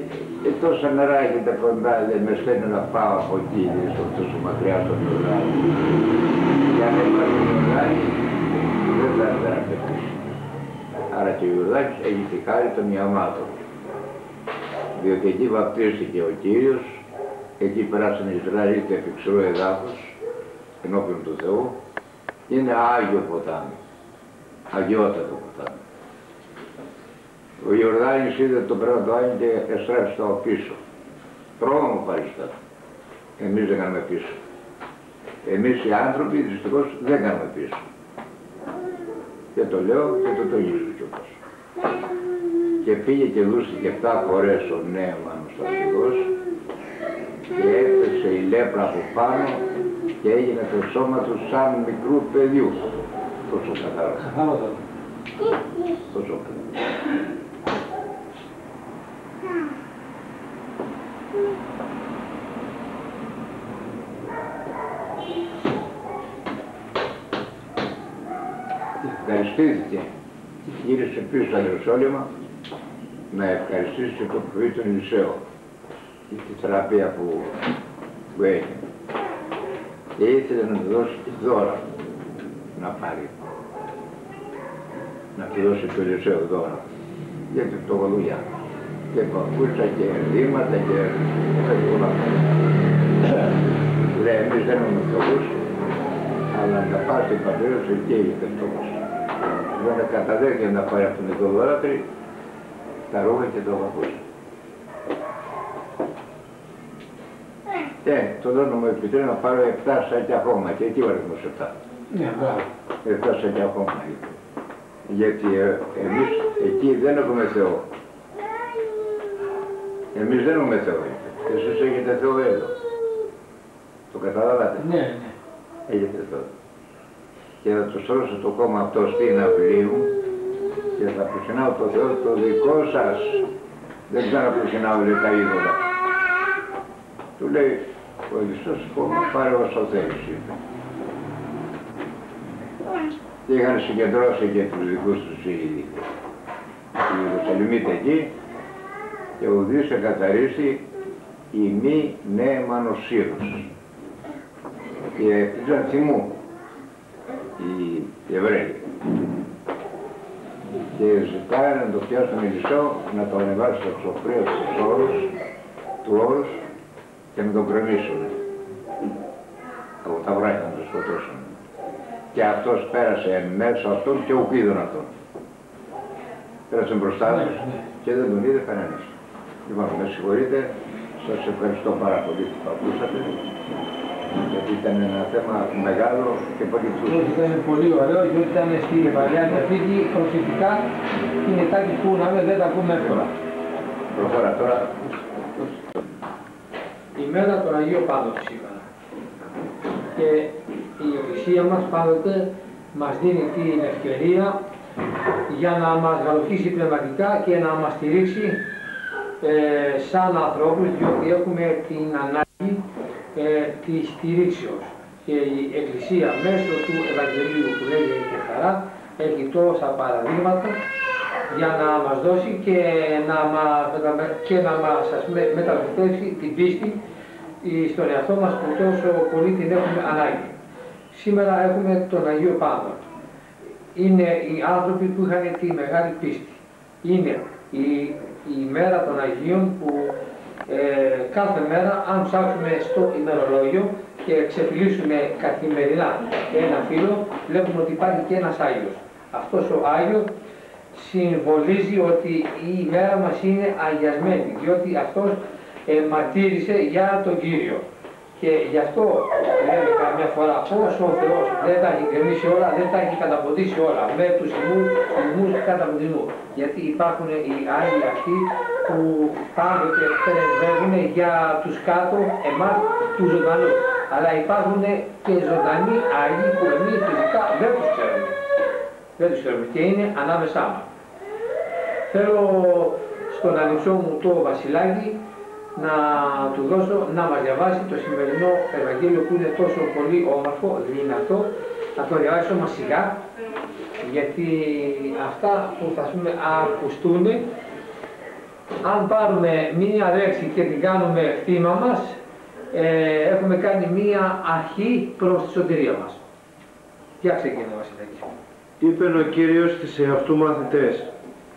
ε, τόσα νερά έχετε κοντά, δεν με στέλνει να πάω από εκεί, στο τόσο μακριά στο Ιορδάνη. Για να υπάρχει Ιορδάνη, δεν θα έρθει πίσω. Άρα και ο Ιορδάνης έχει τη χάρη των Ιαμάτων. Διότι εκεί βαπτίστηκε ο Κύριος, εκεί περάσαν οι Ισραήλοι επί ξηρό εδάφος, ενώπιον του Θεού, είναι Άγιο ποτάμι, αγιότατο ποτάμι. Ο Ιορδάνης είδε τον πρώτο Άγιο και εστρέψει το πίσω. Τρόμο παριστά. Εμείς δεν κάνουμε πίσω. Εμείς οι άνθρωποι δυστυχώς δεν κάνουμε πίσω. Και το λέω και το τονίζω κιόλας. Και πήγε και δούστηκε 7 φορές ο νέος στρατηγός και έπεσε η λέπρα από πάνω και έγινε το σώμα του σαν μικρού παιδιού. Τόσο καθαρός. Τόσο καθαρό. Ευχαριστήθηκε γύρισε πίσω στο Ιερουσάλημα να ευχαριστήσει το πρωί τον Ηλισέο για τη θεραπεία που, που έγινε. Και ήθελε να του δώσει δώρα να πάρει. Να του δώσει το Ηλισέο δώρα. Γιατί το γολούγια. Και παπούτσα και ρήματα και όλα αυτά. Λέει εμείς δεν έχουμε φτωχούς, αλλά να πας στην πατρίδα σου και οι φτωχούς δεν καταδέχεται να πάρει αυτόν τον δωράτρι, τα ρούχα και το παπούτσι. Και το δόνο μου επιτρέπει να πάρω 7 σάκια ακόμα και εκεί ο αριθμός 7. Ναι, μπράβο. 7 σάκια ακόμα. Γιατί ε, εμείς εκεί δεν έχουμε Θεό. Εμείς δεν έχουμε Θεό. Και εσείς έχετε Θεό εδώ. Το καταλάβατε;
Ναι, ναι.
Έχετε Θεό και θα το σώσω το κόμμα αυτό στην αυλή μου και θα προσυνάω το Θεό το δικό σας. Δεν ξέρω να προσυνάω λέει τα είδωλα. Του λέει ο Χριστός κόμμα πάρε όσο θέλεις είπε. Και είχαν συγκεντρώσει και τους δικούς τους οι, οι Ιερουσαλημίτες εκεί και ο Δής εκαθαρίσει η μη νέμανος Σύρους. Και πήγαν θυμού οι Εβραίοι. Και ζητάει να το πιάσουν μισό, να το ανεβάσει στο ξοφρίο του όρους, του όρους και να τον κρεμίσουν. Από τα βράχια να τον σκοτώσουν. Και αυτός πέρασε μέσα αυτόν και ο είδων αυτόν. Πέρασε μπροστά του ναι, ναι. και δεν τον είδε κανένας. Λοιπόν, με συγχωρείτε, σας ευχαριστώ πάρα πολύ που ακούσατε γιατί ήταν ένα θέμα μεγάλο και πολύ
Όχι, Ήταν πολύ ωραίο, διότι ήταν στη Παλιά Διαθήκη προσεκτικά και είναι κάτι που να δεν τα πούμε εύκολα.
Προχώρα τώρα.
Η μέρα των Αγίων πάντοτε σήμερα. Και η Εκκλησία μας πάντοτε μας δίνει την ευκαιρία για να μας γαλοφίσει πνευματικά και να μας στηρίξει ε, σαν ανθρώπους, διότι έχουμε την ανάγκη ε, τη στηρίξεως. Και η Εκκλησία μέσω του Ευαγγελίου που λέγεται και χαρά έχει τόσα παραδείγματα για να μας δώσει και να μας, και να μας μεταφερθεί την πίστη στον εαυτό μας που τόσο πολύ την έχουμε ανάγκη. Σήμερα έχουμε τον Αγίο Παύλο. Είναι οι άνθρωποι που είχαν τη μεγάλη πίστη. Είναι η, η μέρα των Αγίων που ε, κάθε μέρα, αν ψάξουμε στο ημερολόγιο και ξεφυλίσουμε καθημερινά ένα φύλλο, βλέπουμε ότι υπάρχει και ένας Άγιος. Αυτός ο Άγιος συμβολίζει ότι η ημέρα μας είναι αγιασμένη, διότι αυτός ε, μαρτύρησε για τον Κύριο. Και γι' αυτό λέμε καμιά φορά πόσο ο Θεός δεν τα έχει κρεμίσει όλα, δεν τα έχει καταποντήσει όλα με τους θυμούς, θυμούς καταποντισμού. Γιατί υπάρχουν οι Άγιοι αυτοί που πάντοτε πρεσβεύουν για τους κάτω εμάς τους ζωντανούς. Αλλά υπάρχουν και ζωντανοί Άγιοι που εμείς φυσικά δεν τους ξέρουμε. Δεν τους ξέρουμε και είναι ανάμεσά μας. Θέλω στον ανιψό μου το βασιλάκι να του δώσω να μας διαβάσει το σημερινό Ευαγγέλιο που είναι τόσο πολύ όμορφο, δυνατό, να το διαβάσω μας σιγά γιατί αυτά που θα πούμε ακουστούν, αν πάρουμε μία λέξη και την κάνουμε θύμα μας, ε, έχουμε κάνει μία αρχή προς τη σωτηρία μας. Για ξεκινάμε Βασιλάκη.
Είπεν ο Κύριος στις εαυτού μαθητές,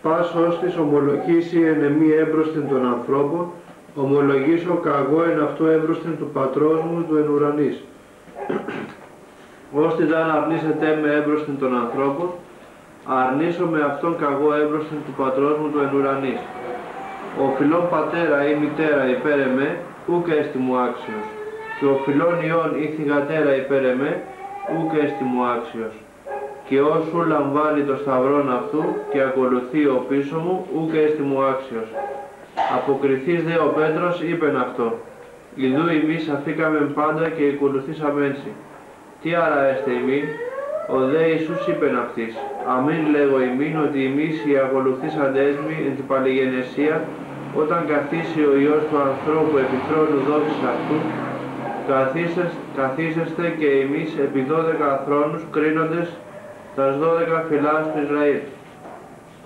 πας ως της ομολογήσει εν εμή έμπροσθεν των ανθρώπων, ομολογήσω καγώ εν αυτό έμπροσθεν του πατρός μου του εν ουρανής. Ώστε δεν αρνήσετε με έμπροσθεν των ανθρώπων, αρνήσω με αυτόν καγώ έμπροσθεν του πατρός μου του εν ουρανής. Ο φιλόν πατέρα ή μητέρα υπέρ εμέ, ούκ έστι μου άξιος. Και ο φιλόν ιών ή θυγατέρα υπέρ εμέ, ούκ έστι μου άξιος. Και όσου λαμβάνει το σταυρόν αυτού και ακολουθεί ο πίσω μου, ούκ έστι μου άξιος. Αποκριθείς δε ο Πέτρος είπεν αυτό. Ιδού εμείς αφήκαμε πάντα και ακολουθήσαμε έτσι. Τι άρα έστε ημίν, ο δε Ιησούς είπεν αυτής. Αμήν λέγω ημίν ότι εμείς οι ακολουθήσαντες έσμοι εν την παλιγενεσία, όταν καθίσει ο Υιός του ανθρώπου επί θρόνου δόξης αυτού, καθίσεστε και εμείς επί δώδεκα θρόνους κρίνοντες τας δώδεκα φυλάς του Ισραήλ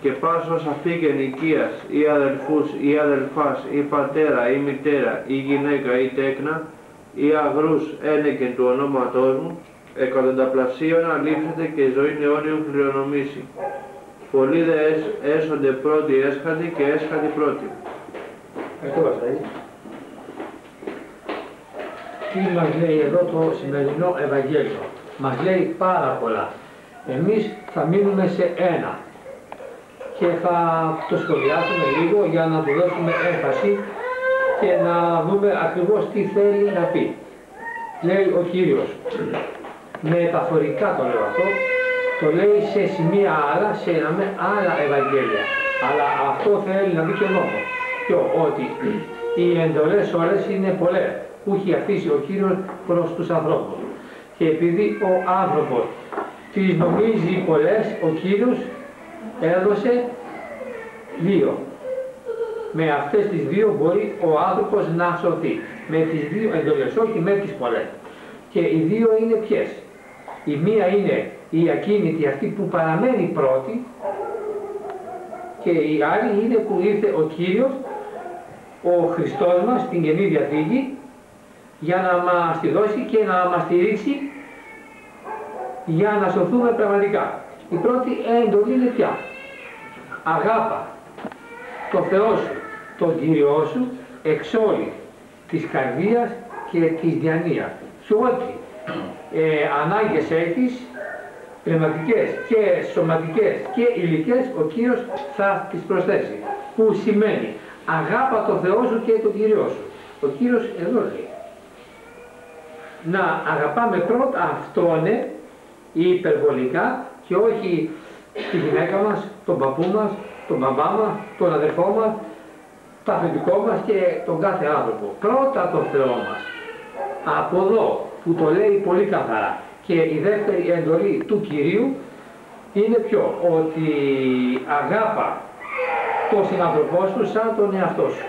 και πάσος αφήγεν οικίας ή αδελφούς ή αδελφάς ή πατέρα ή μητέρα ή γυναίκα ή τέκνα ή αγρούς ένεκεν του ονόματός μου, εκατονταπλασίων αλήψετε και η ζωή αιώνιον κληρονομήσει. Πολλοί δε έσονται πρώτοι έσχατοι και έσχατοι πρώτοι.
Τι μας λέει εδώ το σημερινό Ευαγγέλιο; Μας λέει πάρα πολλά. Εμείς θα μείνουμε σε ένα και θα το σχολιάσουμε λίγο για να του δώσουμε έμφαση και να δούμε ακριβώς τι θέλει να πει. Λέει ο Κύριος, μεταφορικά το λέω αυτό, το λέει σε σημεία άλλα, σε με άλλα Ευαγγέλια. Αλλά αυτό θέλει να δει και νόμο. Ποιο, ότι οι εντολές όλες είναι πολλές που έχει αφήσει ο Κύριος προς τους ανθρώπους. Και επειδή ο άνθρωπος τις νομίζει πολλές, ο Κύριος έδωσε δύο. Με αυτές τις δύο μπορεί ο άνθρωπος να σωθεί. Με τις δύο εντολές, όχι με τις πολλές. Και οι δύο είναι ποιες; Η μία είναι η ακίνητη αυτή που παραμένει πρώτη και η άλλη είναι που ήρθε ο Κύριος, ο Χριστός μας στην Καινή Διαθήκη για να μας τη δώσει και να μας στηρίξει για να σωθούμε πραγματικά. Η πρώτη εντολή είναι πια αγάπα το Θεό σου, τον Κύριό σου, εξ όλης της καρδίας και της διανοίας. Και ό,τι ε, ανάγκες έχεις, πνευματικές και σωματικές και υλικές, ο Κύριος θα τις προσθέσει. Που σημαίνει αγάπα το Θεό σου και τον Κύριό σου. Ο Κύριος εδώ λέει. Να αγαπάμε πρώτα αυτόν υπερβολικά και όχι τη γυναίκα μας, τον παππού μας, τον μπαμπά μας, τον αδερφό μας, το αφεντικό μας και τον κάθε άνθρωπο. Πρώτα τον Θεό μας. Από εδώ που το λέει πολύ καθαρά και η δεύτερη εντολή του Κυρίου είναι ποιο, ότι αγάπα τον συνανθρωπό σου σαν τον εαυτό σου.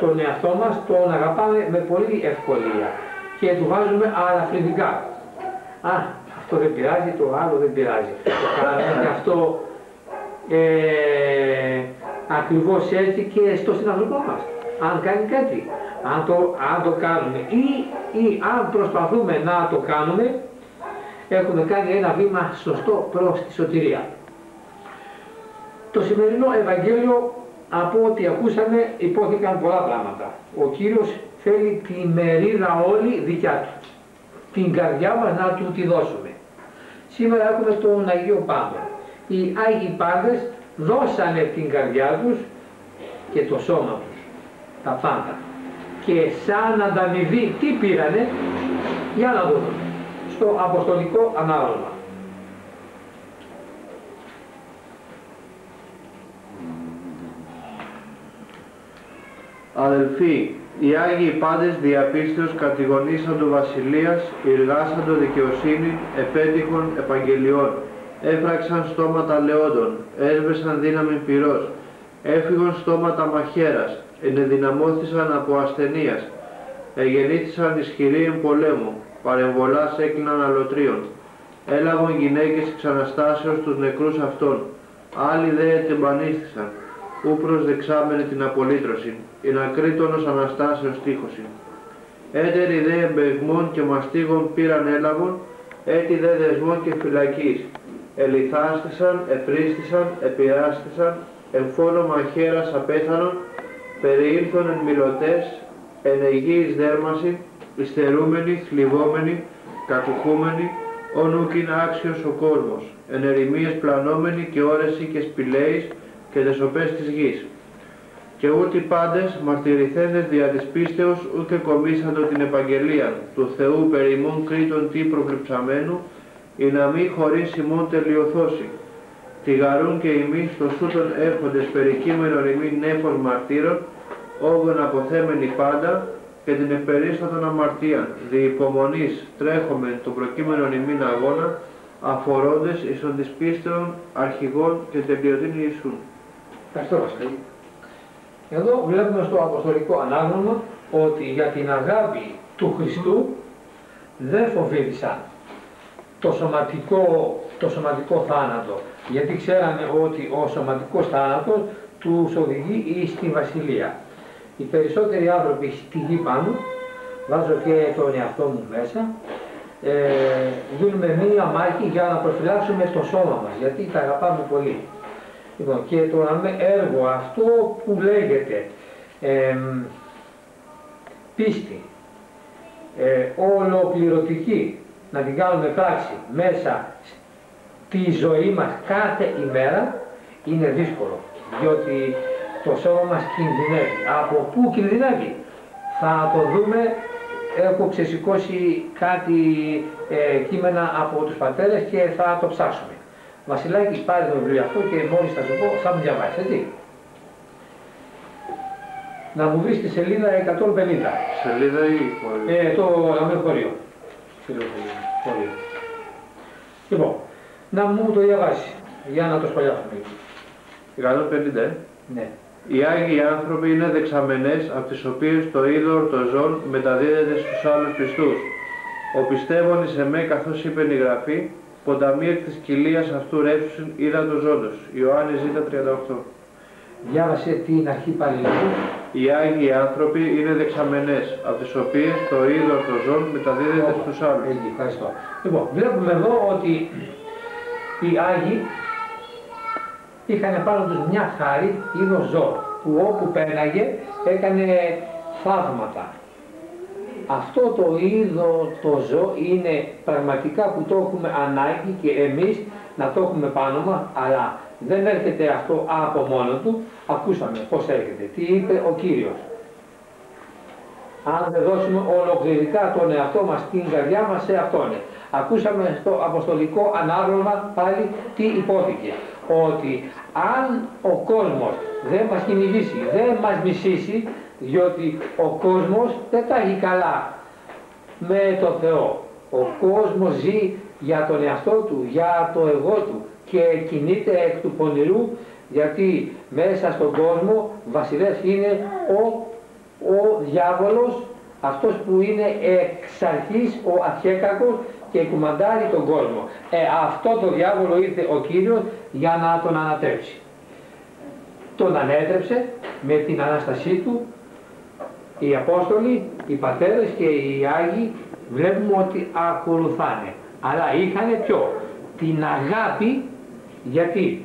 Τον εαυτό μας τον αγαπάμε με πολύ ευκολία και του βάζουμε αλαφρυντικά. Α, αυτό δεν πειράζει, το άλλο δεν πειράζει. Το κάνουμε και αυτό ε, ακριβώς έτσι και στο συνανθρωπό μας. Αν κάνει κάτι, αν το, αν το κάνουμε ή, ή αν προσπαθούμε να το κάνουμε, έχουμε κάνει ένα βήμα σωστό προς τη σωτηρία. Το σημερινό Ευαγγέλιο, από ό,τι ακούσαμε, υπόθηκαν πολλά πράγματα. Ο Κύριος θέλει τη μερίδα όλη δικιά Του. Την καρδιά μας να Του τη δώσουμε. Σήμερα έχουμε τον Αγίο Πάμπο οι Άγιοι Πάντες δώσανε την καρδιά τους και το σώμα τους, τα πάντα. Και σαν ανταμοιβή τι πήρανε, για να δούμε, στο Αποστολικό Ανάγνωμα.
Αδελφοί, οι Άγιοι πάντες διαπίστεως κατηγονήσαν του Βασιλείας, εργάσαν το δικαιοσύνη, επέτυχον επαγγελιών, έφραξαν στόματα λεόντων, έσβεσαν δύναμη πυρός, έφυγαν στόματα μαχαίρας, ενεδυναμώθησαν από ασθενείας, εγεννήθησαν ισχυροί εν πολέμου, παρεμβολάς έκλειναν αλωτρίων, έλαβαν γυναίκες εξ Αναστάσεως τους νεκρούς αυτών. Άλλοι δε ετεμπανίστησαν, ου προσδεξάμενοι την απολύτρωση, η να κρίτωνος Αναστάσεως τείχωση. Έτεροι δε εμπεγμών και μαστίγων πήραν έλαβον, έτι δε δεσμών και φυλακής. Ελιθάστησαν, εφρίστησαν, επηράστησαν, εμφόνο μαχαίρας απέθανον, περιήλθον εν μιλωτές, εν αιγύης δέρμαση, υστερούμενοι, θλιβόμενοι, κακουχούμενοι, όν είναι άξιος ο κόσμος, εν ερημίες πλανόμενοι και όρεση και σπηλαίης και δεσοπές της γης. Και ούτε πάντες μαρτυρηθέντες δια της πίστεως ούτε κομίσαντο την επαγγελία του Θεού περιμών κρίτων τι προβληψαμένου, ή να μη χωρίς ημών τελειοθώσει. γαρούν και ημείς το σούτον έρχοντες περικείμενον ημί νέφος μαρτύρων, όγων αποθέμενοι πάντα, και την ευπερίστατον αμαρτίαν, δι' υπομονής τρέχομεν το προκείμενον ημίν αγώνα, αφορώντες εις των της πίστεων αρχηγών και τελειωτήν Ιησούν.
Ευχαριστώ Εδώ βλέπουμε στο Αποστολικό Ανάγνωμα ότι για την αγάπη του Χριστού δεν φοβήθησαν το σωματικό, το σωματικό θάνατο, γιατί ξέρανε ότι ο σωματικός θάνατος τους οδηγεί στη Βασιλεία. Οι περισσότεροι άνθρωποι στη γη πάνω, βάζω και τον εαυτό μου μέσα, ε, δίνουμε μία μάχη για να προφυλάξουμε το σώμα μας, γιατί τα αγαπάμε πολύ. Λοιπόν, και το έργο αυτό που λέγεται ε, πίστη, ε, ολοκληρωτική, να την κάνουμε πράξη μέσα στη ζωή μας κάθε ημέρα, είναι δύσκολο, διότι το σώμα μας κινδυνεύει. Από πού κινδυνεύει; Θα το δούμε, έχω ξεσηκώσει κάτι ε, κείμενα από τους πατέρες και θα το ψάξουμε. Βασιλάκης, πάρε το βιβλίο αυτό και μόλις θα σου πω θα μου διαβάσεις, έτσι. Να μου βρεις τη σελίδα 150.
Σελίδα ή χωρίο.
Ε, το λαμμένο χωρίο. Χωρίο. Λοιπόν, να μου το διαβάσει, για να το σχολιάσουμε.
150, ε.
Ναι.
Οι Άγιοι άνθρωποι είναι δεξαμενές από τις οποίες το είδωρ το ζών μεταδίδεται στους άλλους πιστούς. Ο πιστεύων σε με καθώς είπε η Γραφή, ποταμί εκ της κοιλίας αυτού ρεύσουν είδα το ζώντος. Ιωάννης Ζήτα 38.
Διάβασε την αρχή πάλι
Οι Άγιοι άνθρωποι είναι δεξαμενές, από τις οποίες το είδωρ το ζών μεταδίδεται στους άλλους.
Έτσι, ευχαριστώ. Λοιπόν, βλέπουμε εδώ ότι οι Άγιοι είχαν πάνω τους μια χάρη είδος ζώο που όπου πέραγε έκανε θαύματα. Αυτό το είδο το ζώο είναι πραγματικά που το έχουμε ανάγκη και εμείς να το έχουμε πάνω μας, αλλά δεν έρχεται αυτό από μόνο του. Ακούσαμε πώς έρχεται, τι είπε ο Κύριος. Αν δεν δώσουμε ολοκληρικά τον εαυτό μας, την καρδιά μας σε αυτόν. Ακούσαμε στο αποστολικό ανάγνωμα πάλι τι υπόθηκε ότι αν ο κόσμος δεν μας κυνηγήσει, δεν μας μισήσει, διότι ο κόσμος δεν τα έχει καλά με το Θεό. Ο κόσμος ζει για τον εαυτό του, για το εγώ του και κινείται εκ του πονηρού γιατί μέσα στον κόσμο βασιλεύς είναι ο, ο διάβολος αυτός που είναι εξ αρχής ο αρχέκακος και κουμαντάρει τον κόσμο. Ε, αυτό το διάβολο ήρθε ο Κύριος για να τον ανατρέψει. Τον ανέτρεψε με την Ανάστασή του οι Απόστολοι, οι Πατέρες και οι Άγιοι βλέπουμε ότι ακολουθάνε. Αλλά είχαν ποιο, την αγάπη γιατί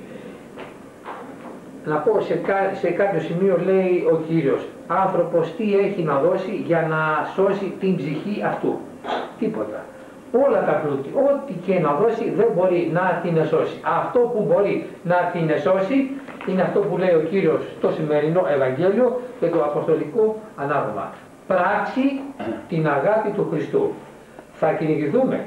να πω σε, σε κάποιο σημείο λέει ο Κύριος άνθρωπος τι έχει να δώσει για να σώσει την ψυχή αυτού; Τίποτα όλα τα πλούτη, ό,τι και να δώσει δεν μπορεί να την εσώσει. Αυτό που μπορεί να την εσώσει είναι αυτό που λέει ο Κύριος στο σημερινό Ευαγγέλιο και το Αποστολικό Ανάγωμα. Πράξη την αγάπη του Χριστού. Θα κυνηγηθούμε.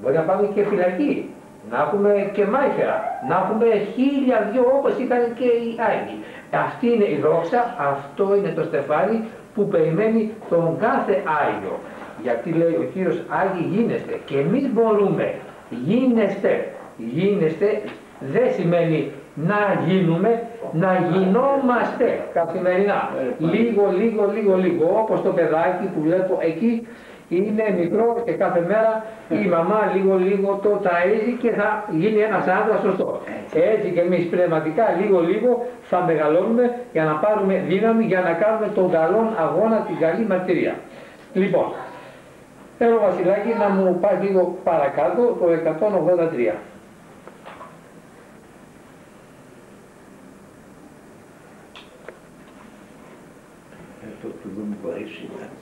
Μπορεί να πάμε και φυλακή. Να έχουμε και μάχερα. Να έχουμε χίλια δυο όπως ήταν και οι Άγιοι. Αυτή είναι η δόξα, αυτό είναι το στεφάνι που περιμένει τον κάθε Άγιο. Γιατί λέει ο Κύριος Άγιοι γίνεστε και εμείς μπορούμε. Γίνεστε. Γίνεστε δεν σημαίνει να γίνουμε, να γινόμαστε καθημερινά. Λίγο, λίγο, λίγο, λίγο. Όπως το παιδάκι που βλέπω εκεί είναι μικρό και κάθε μέρα η μαμά λίγο λίγο το ταΐζει και θα γίνει ένας άντρας σωστό. Έτσι και εμείς πνευματικά λίγο λίγο θα μεγαλώνουμε για να πάρουμε δύναμη για να κάνουμε τον καλό αγώνα, την καλή μαρτυρία. Λοιπόν, θέλω Βασιλάκη να μου πάει λίγο παρακάτω το 183.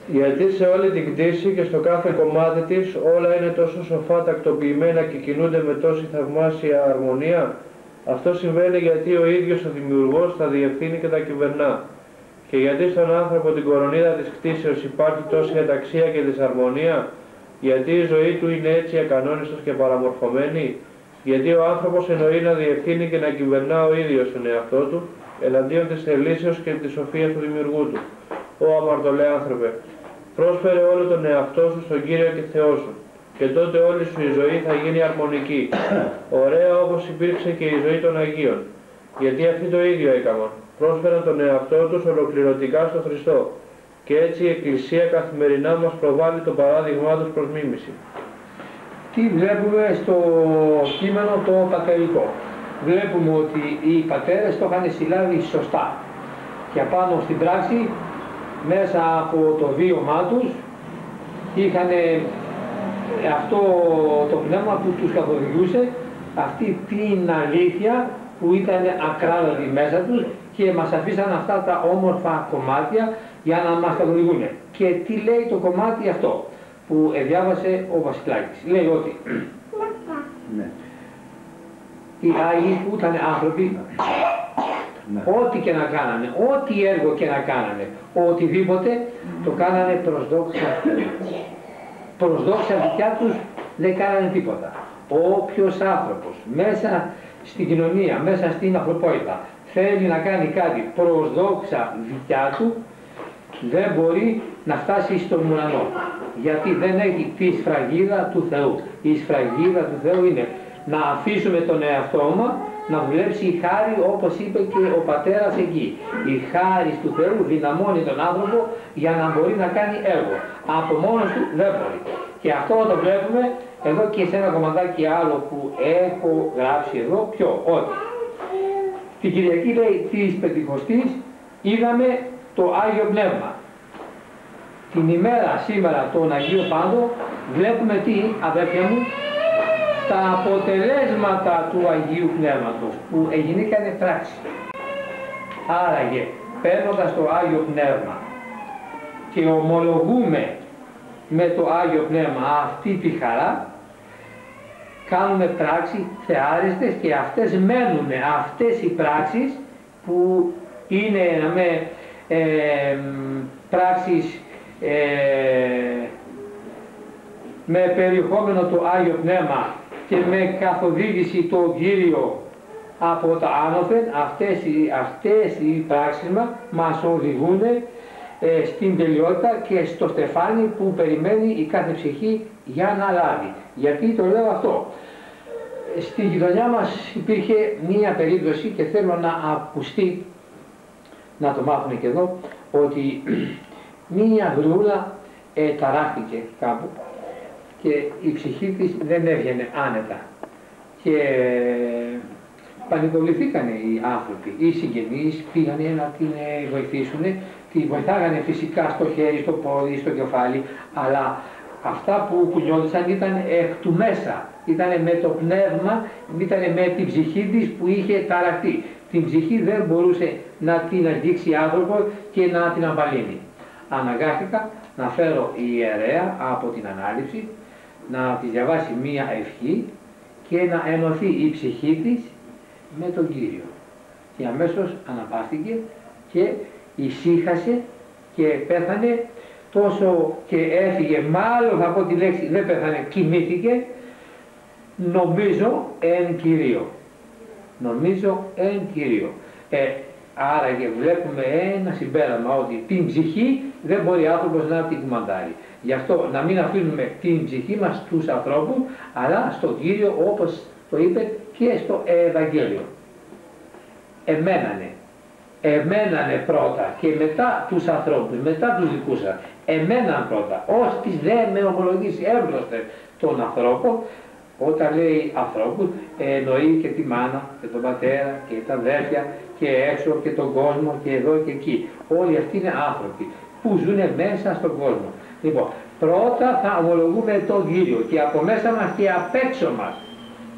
Γιατί σε όλη την κτήση και στο κάθε κομμάτι της όλα είναι τόσο σοφά τακτοποιημένα και κινούνται με τόση θαυμάσια αρμονία. Αυτό συμβαίνει γιατί ο ίδιος ο δημιουργός τα διευθύνει και τα κυβερνά. Και γιατί στον άνθρωπο την κορονίδα της κτήσεως υπάρχει τόση αταξία και δυσαρμονία, γιατί η ζωή του είναι έτσι ακανόνιστος και παραμορφωμένη, γιατί ο άνθρωπος εννοεί να διευθύνει και να κυβερνά ο ίδιος τον εαυτό του, εναντίον της θελήσεως και της σοφίας του δημιουργού του. Ω αμαρτωλέ άνθρωπε, πρόσφερε όλο τον εαυτό σου στον Κύριο και Θεό σου. Και τότε όλη σου η ζωή θα γίνει αρμονική, ωραία όπως υπήρξε και η ζωή των Αγίων, γιατί αυτοί το ίδιο έκαναν, πρόσφεραν τον εαυτό τους ολοκληρωτικά στον Χριστό. Και έτσι η Εκκλησία καθημερινά μας προβάλλει το παράδειγμά τους προς μίμηση.
Τι βλέπουμε στο κείμενο το πατερικό; Βλέπουμε ότι οι πατέρες το είχαν συλλάβει σωστά. Και απάνω στην πράξη μέσα από το βίωμά τους είχαν αυτό το πνεύμα που τους καθοδηγούσε αυτή την αλήθεια που ήταν ακράδαντη μέσα τους και μας αφήσαν αυτά τα όμορφα κομμάτια για να μας καθοδηγούν. Και τι λέει το κομμάτι αυτό που διάβασε ο Βασιλάκης. Λέει ότι ναι. οι Άγιοι που ήταν άνθρωποι ναι. Ό,τι και να κάνανε, ό,τι έργο και να κάνανε, οτιδήποτε το κάνανε προς δόξα. Προς δόξα δικιά τους δεν κάνανε τίποτα. Όποιος άνθρωπος μέσα στην κοινωνία, μέσα στην ανθρωπότητα θέλει να κάνει κάτι προς δόξα δικιά του, δεν μπορεί να φτάσει στον ουρανό. Γιατί δεν έχει τη σφραγίδα του Θεού. Η σφραγίδα του Θεού είναι να αφήσουμε τον εαυτό μας να δουλέψει η χάρη όπως είπε και ο πατέρας εκεί. Η χάρη του Θεού δυναμώνει τον άνθρωπο για να μπορεί να κάνει έργο. Από μόνος του δεν μπορεί. Και αυτό το βλέπουμε εδώ και σε ένα κομματάκι άλλο που έχω γράψει εδώ, ποιο, ότι την Κυριακή λέει της Πεντηκοστής είδαμε το Άγιο Πνεύμα. Την ημέρα σήμερα τον Αγίο Πάντο βλέπουμε τι αδέρφια μου τα αποτελέσματα του Αγίου Πνεύματος που έγινε πράξη. Άραγε, παίρνοντας το Άγιο Πνεύμα και ομολογούμε με το Άγιο Πνεύμα αυτή τη χαρά, κάνουμε πράξη θεάριστες και αυτές μένουν αυτές οι πράξεις που είναι με ε, πράξεις ε, με περιεχόμενο το Άγιο Πνεύμα και με καθοδήγηση το Κύριο από τα άνωθεν, αυτές, οι, αυτές οι πράξεις μας οδηγούν ε, στην τελειότητα και στο στεφάνι που περιμένει η κάθε ψυχή για να λάβει. Γιατί το λέω αυτό. Στη γειτονιά μας υπήρχε μία περίπτωση και θέλω να ακουστεί, να το μάθουν και εδώ, ότι μία γρούλα ε, ταράχτηκε κάπου και η ψυχή της δεν έβγαινε άνετα. Και πανικοβληθήκανε οι άνθρωποι, οι συγγενείς πήγανε να την ε, βοηθήσουν, τη βοηθάγανε φυσικά στο χέρι, στο πόδι, στο κεφάλι, αλλά αυτά που κουνιόντουσαν ήταν εκ του μέσα, ήταν με το πνεύμα, ήταν με την ψυχή της που είχε ταραχτεί. Την ψυχή δεν μπορούσε να την αγγίξει άνθρωπο και να την απαλύνει. Αναγκάστηκα να φέρω ιερέα από την ανάληψη να τη διαβάσει μία ευχή και να ενωθεί η ψυχή της με τον Κύριο. Και αμέσως αναπάστηκε και ησύχασε και πέθανε τόσο και έφυγε, μάλλον θα πω τη λέξη, δεν πέθανε, κοιμήθηκε, νομίζω εν Κυρίω. Νομίζω εν Κυρίω. Ε, άρα και βλέπουμε ένα συμπέρασμα ότι την ψυχή δεν μπορεί άνθρωπος να την κουμαντάρει. Γι' αυτό να μην αφήνουμε την ψυχή μας στους ανθρώπους, αλλά στον Κύριο όπως το είπε και στο Ευαγγέλιο. Εμένανε, εμένανε πρώτα και μετά τους ανθρώπους, μετά τους δικούς σας, εμέναν πρώτα, ώστε δε με ομολογήσει έμπροστε τον ανθρώπο, όταν λέει ανθρώπους εννοεί και τη μάνα και τον πατέρα και τα αδέρφια και έξω και τον κόσμο και εδώ και εκεί. Όλοι αυτοί είναι άνθρωποι που ζουν μέσα στον κόσμο. Λοιπόν, πρώτα θα ομολογούμε τον Κύριο και από μέσα μας και απ' έξω μας.